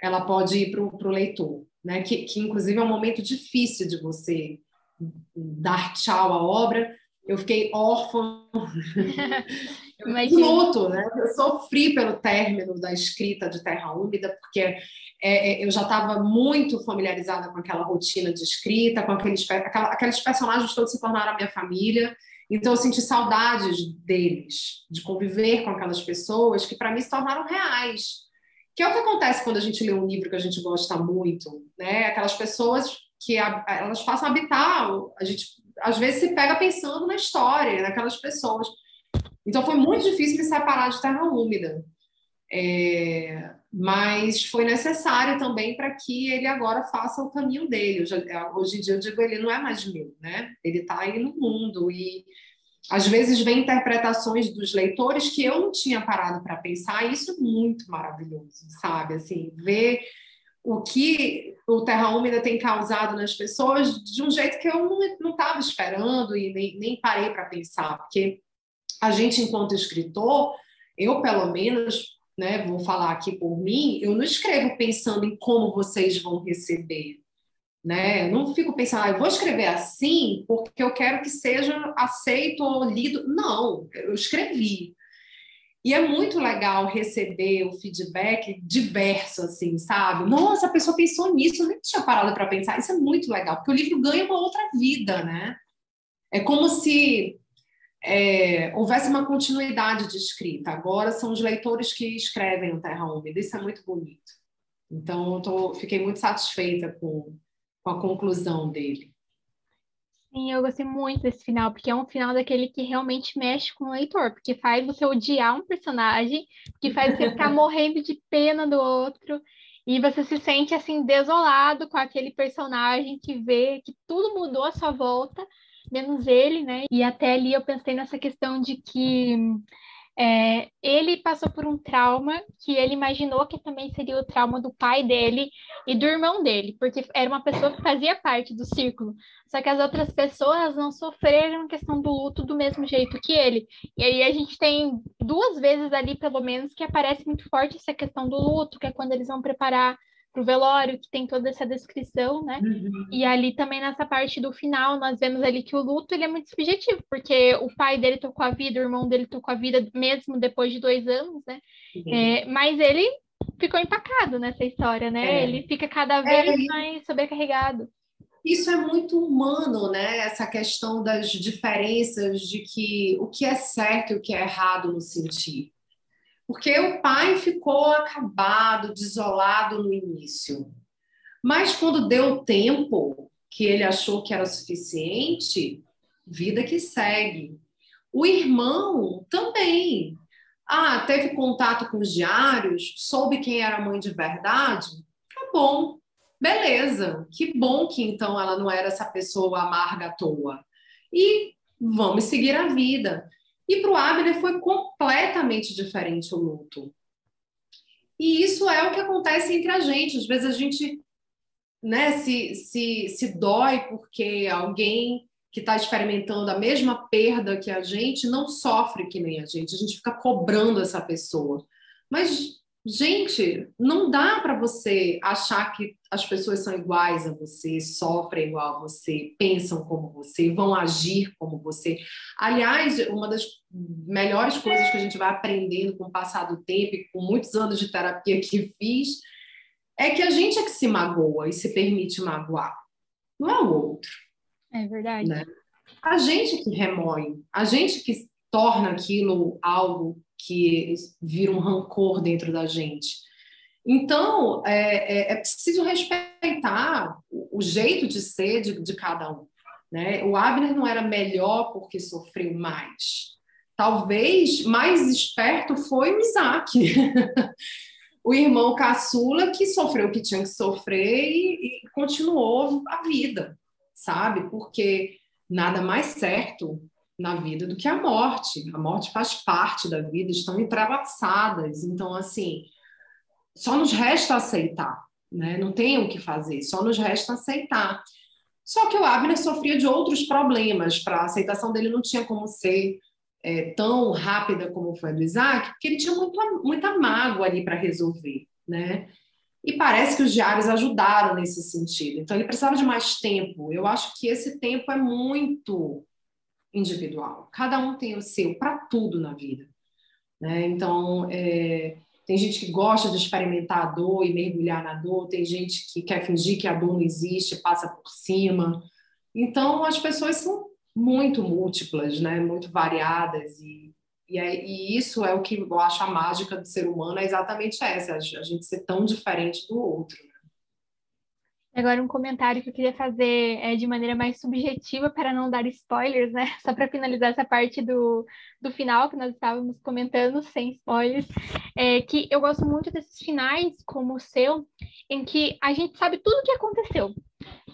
ela pode ir para o leitor. Né? Que, que, inclusive, é um momento difícil de você dar tchau à obra, eu fiquei órfã, luto, né? Eu sofri pelo término da escrita de Terra Úmida, porque é, é, eu já estava muito familiarizada com aquela rotina de escrita, com aqueles, aquela, aqueles personagens todos se tornaram a minha família, então eu senti saudades deles, de conviver com aquelas pessoas que para mim se tornaram reais. Que é o que acontece quando a gente lê um livro que a gente gosta muito, né? Aquelas pessoas que a, elas passam a habitar, a gente às vezes se pega pensando na história, naquelas pessoas. Então foi muito difícil me separar de terra úmida. É, mas foi necessário também para que ele agora faça o caminho dele. hoje em dia eu digo, ele não é mais meu, né? Ele está aí no mundo e às vezes vem interpretações dos leitores que eu não tinha parado para pensar, e isso é muito maravilhoso, sabe? Assim, ver o que o Terra Úmida tem causado nas pessoas de um jeito que eu não estava esperando e nem, nem parei para pensar, porque a gente, enquanto escritor, eu pelo menos né, vou falar aqui por mim, eu não escrevo pensando em como vocês vão receber. Né? Eu não fico pensando, ah, eu vou escrever assim porque eu quero que seja aceito ou lido. Não, eu escrevi. E é muito legal receber o feedback diverso, assim, sabe? Nossa, a pessoa pensou nisso, eu nem tinha parado para pensar. Isso é muito legal, porque o livro ganha uma outra vida, né? É como se é, houvesse uma continuidade de escrita. Agora são os leitores que escrevem o Terra Úmida. Isso é muito bonito. Então, eu tô, fiquei muito satisfeita com, com a conclusão dele. Sim, eu gostei muito desse final, porque é um final daquele que realmente mexe com o leitor, porque faz você odiar um personagem, que faz você ficar morrendo de pena do outro, e você se sente assim desolado com aquele personagem que vê que tudo mudou à sua volta, menos ele, né? E até ali eu pensei nessa questão de que é, ele passou por um trauma que ele imaginou que também seria o trauma do pai dele e do irmão dele, porque era uma pessoa que fazia parte do círculo. Só que as outras pessoas não sofreram a questão do luto do mesmo jeito que ele. E aí a gente tem duas vezes ali, pelo menos, que aparece muito forte essa questão do luto, que é quando eles vão preparar para o velório, que tem toda essa descrição, né? Uhum. E ali também nessa parte do final, nós vemos ali que o luto ele é muito subjetivo, porque o pai dele tocou a vida, o irmão dele tocou a vida mesmo depois de dois anos, né? Uhum. É, mas ele ficou empacado nessa história, né? É. Ele fica cada vez é. mais sobrecarregado. Isso é muito humano, né? Essa questão das diferenças de que o que é certo e o que é errado no sentir. Porque o pai ficou acabado, desolado no início. Mas quando deu tempo que ele achou que era suficiente, vida que segue. O irmão também. Ah, teve contato com os diários, soube quem era a mãe de verdade? Tá bom, beleza. Que bom que então ela não era essa pessoa amarga à toa. E vamos seguir a vida. E para o Abner foi completamente diferente o luto. E isso é o que acontece entre a gente. Às vezes a gente né, se, se, se dói porque alguém que está experimentando a mesma perda que a gente não sofre que nem a gente. A gente fica cobrando essa pessoa. Mas Gente, não dá para você achar que as pessoas são iguais a você, sofrem igual a você, pensam como você, vão agir como você. Aliás, uma das melhores coisas que a gente vai aprendendo com o passar do tempo e com muitos anos de terapia que fiz é que a gente é que se magoa e se permite magoar, não é o outro. É verdade. Né? A gente que remói, a gente que torna aquilo algo que vira um rancor dentro da gente. Então, é, é, é preciso respeitar o, jeito de ser de, de cada um. Né? O Abner não era melhor porque sofreu mais. Talvez mais esperto foi o Isaac, o irmão caçula que sofreu o que tinha que sofrer e, e continuou a vida, sabe? Porque nada mais certo na vida do que a morte. A morte faz parte da vida, estão entrelaçadas. Então, assim, só nos resta aceitar, né? Não tem o que fazer, só nos resta aceitar. Só que o Abner sofria de outros problemas, para a aceitação dele não tinha como ser é, tão rápida como foi a do Isaac, porque ele tinha muita, muita mágoa ali para resolver, né? E parece que os diários ajudaram nesse sentido. Então, ele precisava de mais tempo. Eu acho que esse tempo é muito individual. Cada um tem o seu para tudo na vida. Né? Então, é, tem gente que gosta de experimentar a dor e mergulhar na dor, tem gente que quer fingir que a dor não existe, passa por cima. Então, as pessoas são muito múltiplas, né? muito variadas, e, e, é, e isso é o que eu acho a mágica do ser humano, é exatamente essa, a gente ser tão diferente do outro. Agora, um comentário que eu queria fazer é de maneira mais subjetiva, para não dar spoilers, né? Só para finalizar essa parte do, do final que nós estávamos comentando, sem spoilers, é que eu gosto muito desses finais, como o seu, em que a gente sabe tudo o que aconteceu.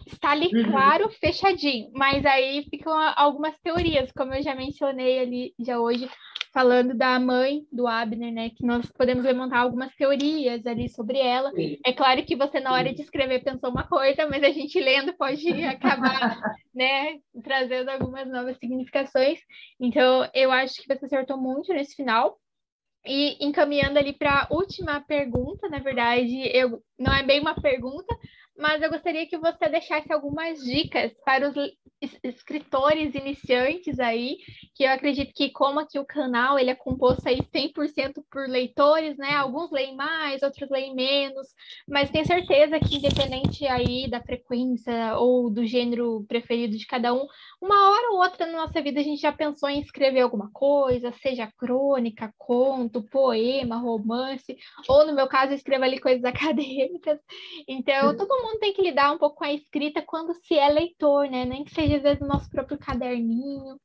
Está ali uhum. claro, fechadinho, mas aí ficam algumas teorias, como eu já mencionei ali já hoje, falando da mãe do Abner, né? Que nós podemos levantar algumas teorias ali sobre ela. Sim. É claro que você, na hora de escrever, pensou uma coisa, mas a gente lendo pode acabar, né, trazendo algumas novas significações. Então, eu acho que você acertou muito nesse final. E encaminhando ali para a última pergunta, na verdade, eu não é bem uma pergunta, mas eu gostaria que você deixasse algumas dicas para os escritores iniciantes aí, que eu acredito que como aqui o canal ele é composto aí 100% por leitores, né? Alguns leem mais, outros leem menos, mas tenho certeza que independente aí da frequência ou do gênero preferido de cada um, uma hora ou outra na nossa vida a gente já pensou em escrever alguma coisa, seja crônica, conto, poema, romance, ou no meu caso escrevo ali coisas acadêmicas. Então, todo mundo tem que lidar um pouco com a escrita quando se é leitor, né? Nem que seja às vezes no nosso próprio caderninho.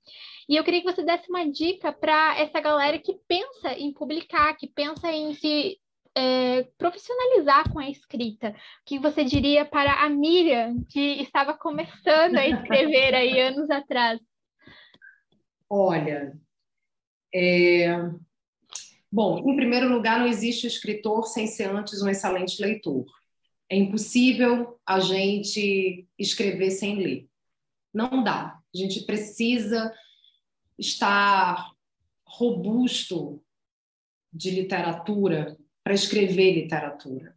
E eu queria que você desse uma dica para essa galera que pensa em publicar, que pensa em se é, profissionalizar com a escrita. O que você diria para a Miriam, que estava começando a escrever aí anos atrás? Olha, é... bom, em primeiro lugar, não existe escritor sem ser antes um excelente leitor. É impossível a gente escrever sem ler. Não dá. A gente precisa estar robusto de literatura para escrever literatura.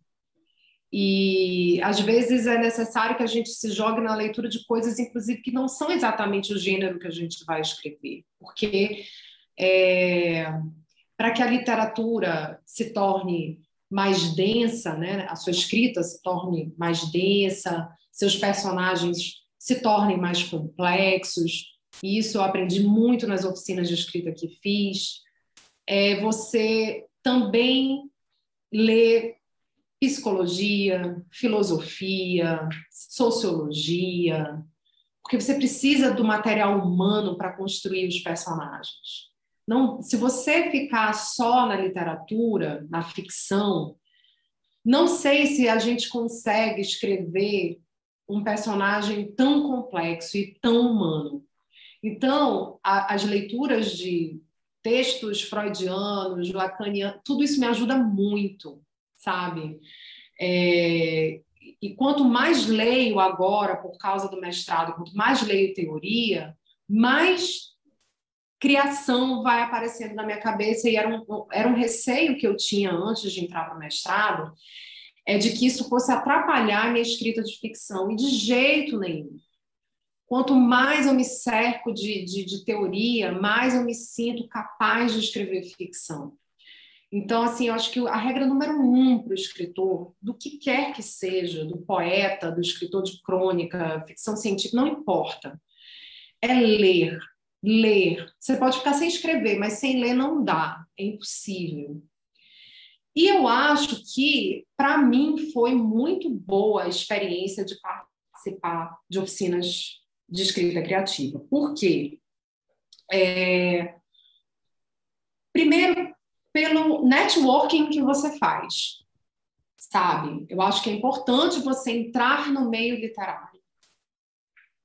E às vezes é necessário que a gente se jogue na leitura de coisas, inclusive, que não são exatamente o gênero que a gente vai escrever, porque é, para que a literatura se torne mais densa, né, a sua escrita se torne mais densa, seus personagens se tornem mais complexos, e isso eu aprendi muito nas oficinas de escrita que fiz, é você também ler psicologia, filosofia, sociologia, porque você precisa do material humano para construir os personagens. Não, se você ficar só na literatura, na ficção, não sei se a gente consegue escrever um personagem tão complexo e tão humano. Então, a, as leituras de textos freudianos, lacanianos, tudo isso me ajuda muito, sabe? É, e quanto mais leio agora, por causa do mestrado, quanto mais leio teoria, mais criação vai aparecendo na minha cabeça, e era um, era um receio que eu tinha antes de entrar para o mestrado, é de que isso fosse atrapalhar a minha escrita de ficção, e de jeito nenhum. Quanto mais eu me cerco de, de, de teoria, mais eu me sinto capaz de escrever ficção. Então, assim, eu acho que a regra número um para o escritor, do que quer que seja, do poeta, do escritor de crônica, ficção científica, não importa, é ler. Ler. Você pode ficar sem escrever, mas sem ler não dá, é impossível. E eu acho que, para mim, foi muito boa a experiência de participar de oficinas de escrita criativa. Por quê? É... Primeiro, pelo networking que você faz, sabe? Eu acho que é importante você entrar no meio literário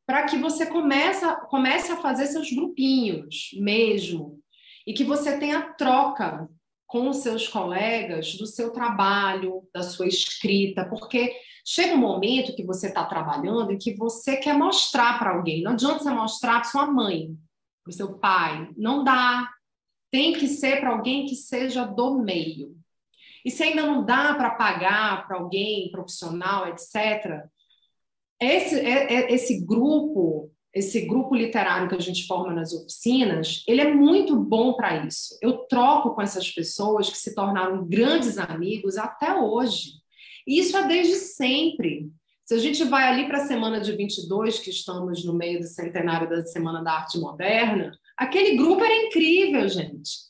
para que você comece, comece a fazer seus grupinhos mesmo e que você tenha troca com os seus colegas do seu trabalho, da sua escrita, porque chega um momento que você está trabalhando e que você quer mostrar para alguém. Não adianta você mostrar para sua mãe, para o seu pai. Não dá. Tem que ser para alguém que seja do meio. E se ainda não dá para pagar para alguém profissional, etc., esse, é, é, esse grupo esse grupo literário que a gente forma nas oficinas, ele é muito bom para isso. Eu troco com essas pessoas que se tornaram grandes amigos até hoje. E isso é desde sempre. Se a gente vai ali para a semana de 22, que estamos no meio do centenário da Semana da Arte Moderna, aquele grupo era incrível, gente.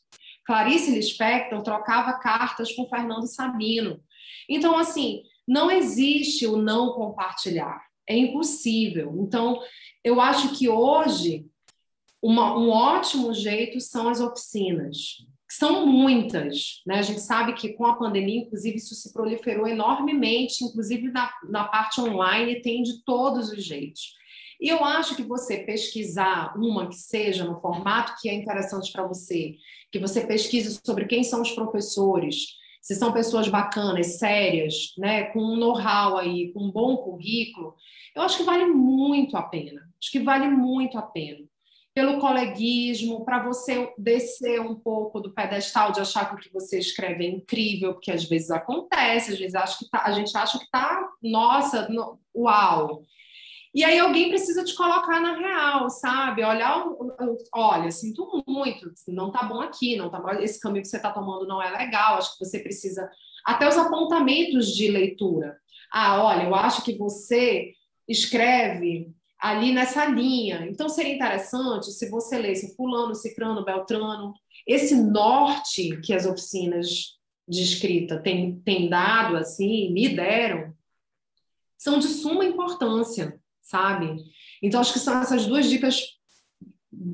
Clarice Lispector trocava cartas com Fernando Sabino. Então, assim, não existe o não compartilhar. É impossível. Então, eu acho que hoje uma, um ótimo jeito são as oficinas. São muitas, né? A gente sabe que com a pandemia, inclusive, isso se proliferou enormemente, inclusive na, na parte online, tem de todos os jeitos. E eu acho que você pesquisar uma que seja no formato que é interessante para você, que você pesquise sobre quem são os professores, se são pessoas bacanas, sérias, né, com um know-how aí, com um bom currículo, eu acho que vale muito a pena. Acho que vale muito a pena. pelo coleguismo, para você descer um pouco do pedestal de achar que o que você escreve é incrível, porque às vezes acontece, às vezes acho que tá, a gente acha que tá, nossa, no, uau. E aí alguém precisa te colocar na real, sabe? Olhar, olha, sinto muito, não tá bom aqui, não tá bom, esse caminho que você está tomando não é legal, acho que você precisa até os apontamentos de leitura. Ah, olha, eu acho que você escreve ali nessa linha. Então seria interessante se você lesse fulano, cicrano, beltrano, esse norte que as oficinas de escrita têm, têm dado assim, me deram, são de suma importância, sabe? Então acho que são essas duas dicas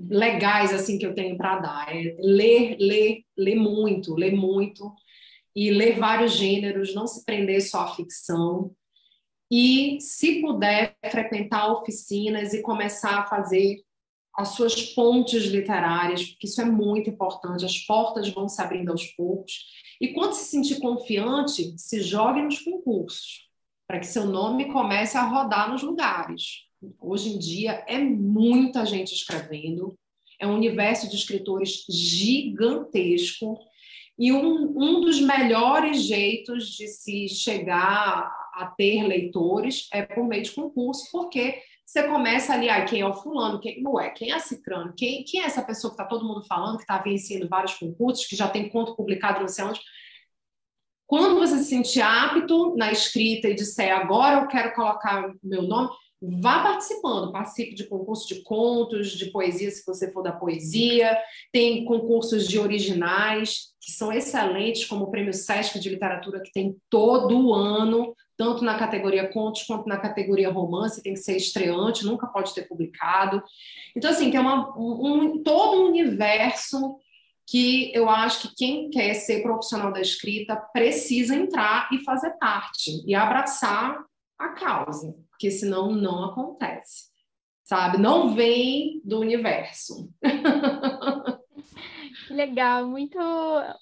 legais assim que eu tenho para dar, é ler, ler, ler muito, ler muito e ler vários gêneros, não se prender só à ficção e, se puder, frequentar oficinas e começar a fazer as suas pontes literárias, porque isso é muito importante, as portas vão se abrindo aos poucos. E quando se sentir confiante, se jogue nos concursos, para que seu nome comece a rodar nos lugares. Hoje em dia é muita gente escrevendo, é um universo de escritores gigantesco, e um, um dos melhores jeitos de se chegar a ter leitores é por meio de concurso, porque você começa ali, ah, quem é o fulano, quem não é, quem é a cicrano, quem, quem é essa pessoa que está todo mundo falando, que está vencendo vários concursos, que já tem conto publicado sei onde. Quando você se sentir apto na escrita e disser agora eu quero colocar meu nome, vá participando, participe de concursos de contos, de poesia, se você for da poesia, tem concursos de originais, que são excelentes, como o Prêmio Sesc de Literatura, que tem todo ano, tanto na categoria contos quanto na categoria romance, tem que ser estreante, nunca pode ter publicado. Então, assim, tem uma, um, todo um universo que eu acho que quem quer ser profissional da escrita precisa entrar e fazer parte, e abraçar a causa porque senão não acontece, sabe? Não vem do universo. Que legal, muito,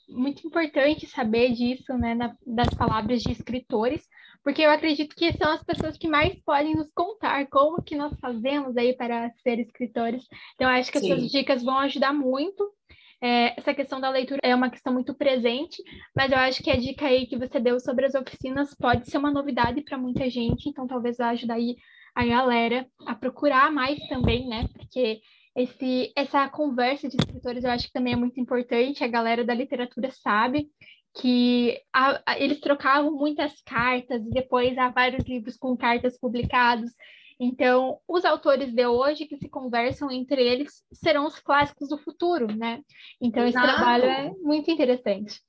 muito importante saber disso, né, na, das palavras de escritores, porque eu acredito que são as pessoas que mais podem nos contar como que nós fazemos aí para ser escritores. Então, acho que essas dicas vão ajudar muito. É, essa questão da leitura é uma questão muito presente, mas eu acho que a dica aí que você deu sobre as oficinas pode ser uma novidade para muita gente, então talvez vai ajudar aí a galera a procurar mais também, né? Porque esse, essa conversa de escritores eu acho que também é muito importante, a galera da literatura sabe que a, a, eles trocavam muitas cartas e depois há vários livros com cartas publicados então, os autores de hoje que se conversam entre eles serão os clássicos do futuro, né? Então, Exato. esse trabalho é muito interessante.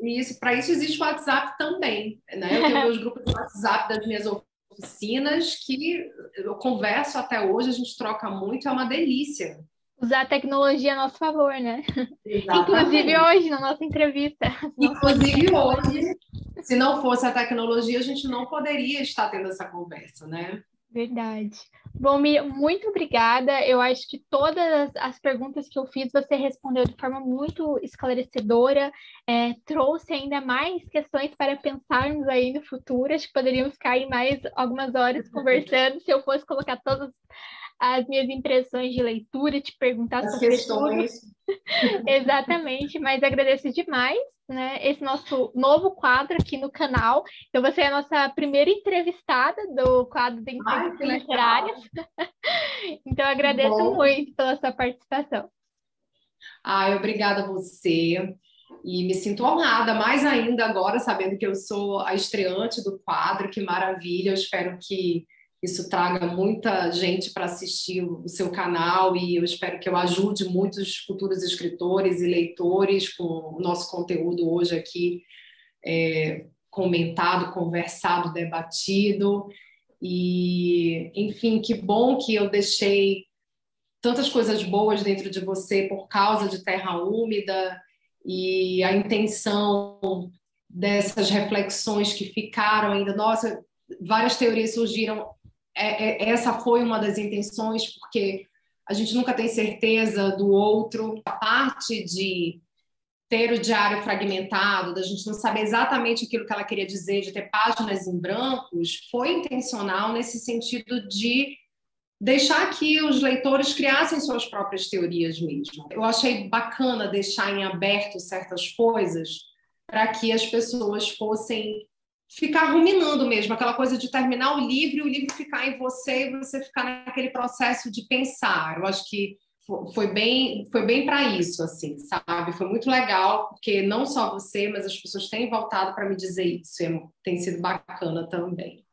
Isso, para isso existe o WhatsApp também, né? Eu tenho meus grupos de WhatsApp das minhas oficinas que eu converso até hoje, a gente troca muito, é uma delícia. Usar a tecnologia a nosso favor, né? Exatamente. Inclusive hoje, na nossa entrevista. Inclusive hoje, se não fosse a tecnologia, a gente não poderia estar tendo essa conversa, né? Verdade. Bom, Miriam, muito obrigada. Eu acho que todas as perguntas que eu fiz você respondeu de forma muito esclarecedora, é, trouxe ainda mais questões para pensarmos aí no futuro. Acho que poderíamos ficar aí mais algumas horas conversando se eu fosse colocar todas as minhas impressões de leitura, te perguntar as sobre questões. Exatamente, mas agradeço demais, né? Esse nosso novo quadro aqui no canal. Então, você é a nossa primeira entrevistada do quadro de entrevistas literárias. então, agradeço Bom. muito pela sua participação. Ai, obrigada a você. E me sinto honrada, mais ainda agora, sabendo que eu sou a estreante do quadro. Que maravilha! Eu espero que isso traga muita gente para assistir o seu canal e eu espero que eu ajude muitos futuros escritores e leitores com o nosso conteúdo hoje aqui é, comentado, conversado, debatido. E, enfim, que bom que eu deixei tantas coisas boas dentro de você por causa de Terra Úmida e a intenção dessas reflexões que ficaram ainda. Nossa, várias teorias surgiram é, é, essa foi uma das intenções, porque a gente nunca tem certeza do outro. A parte de ter o diário fragmentado, da gente não saber exatamente aquilo que ela queria dizer, de ter páginas em brancos, foi intencional nesse sentido de deixar que os leitores criassem suas próprias teorias mesmo. Eu achei bacana deixar em aberto certas coisas para que as pessoas fossem ficar ruminando mesmo, aquela coisa de terminar o livro e o livro ficar em você e você ficar naquele processo de pensar. Eu acho que foi bem, foi bem para isso, assim, sabe? Foi muito legal, porque não só você, mas as pessoas têm voltado para me dizer isso, tem sido bacana também.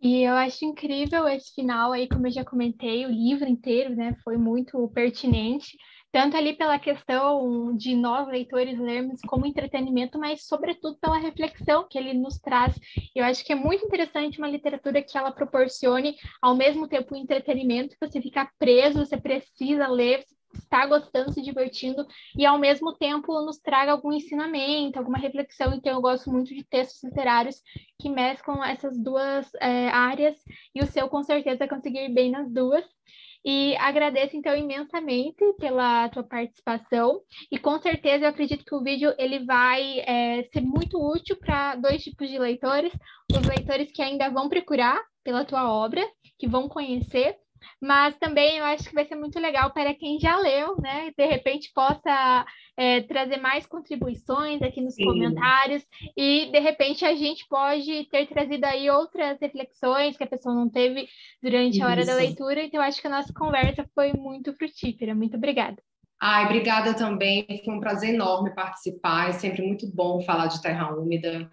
E eu acho incrível esse final aí, como eu já comentei, o livro inteiro, né, foi muito pertinente, tanto ali pela questão de nós leitores lermos como entretenimento, mas sobretudo pela reflexão que ele nos traz. Eu acho que é muito interessante uma literatura que ela proporcione ao mesmo tempo entretenimento, que você fica preso, você precisa ler, está gostando, se divertindo e ao mesmo tempo nos traga algum ensinamento, alguma reflexão. Então, eu gosto muito de textos literários que mesclam essas duas é, áreas e o seu, com certeza, conseguir bem nas duas. E agradeço então imensamente pela tua participação. E com certeza eu acredito que o vídeo ele vai é, ser muito útil para dois tipos de leitores, os leitores que ainda vão procurar pela tua obra, que vão conhecer mas também eu acho que vai ser muito legal para quem já leu, né? De repente possa é, trazer mais contribuições aqui nos Sim. comentários e de repente a gente pode ter trazido aí outras reflexões que a pessoa não teve durante a hora da leitura. Então, eu acho que a nossa conversa foi muito frutífera. Muito obrigada. Ai, obrigada também. Foi um prazer enorme participar. É sempre muito bom falar de terra úmida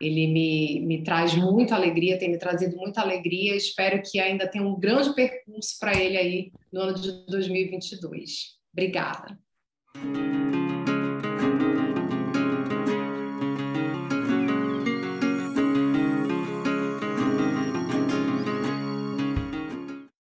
ele me, me traz muita alegria, tem me trazido muita alegria. Espero que ainda tenha um grande percurso para ele aí no ano de 2022. Obrigada.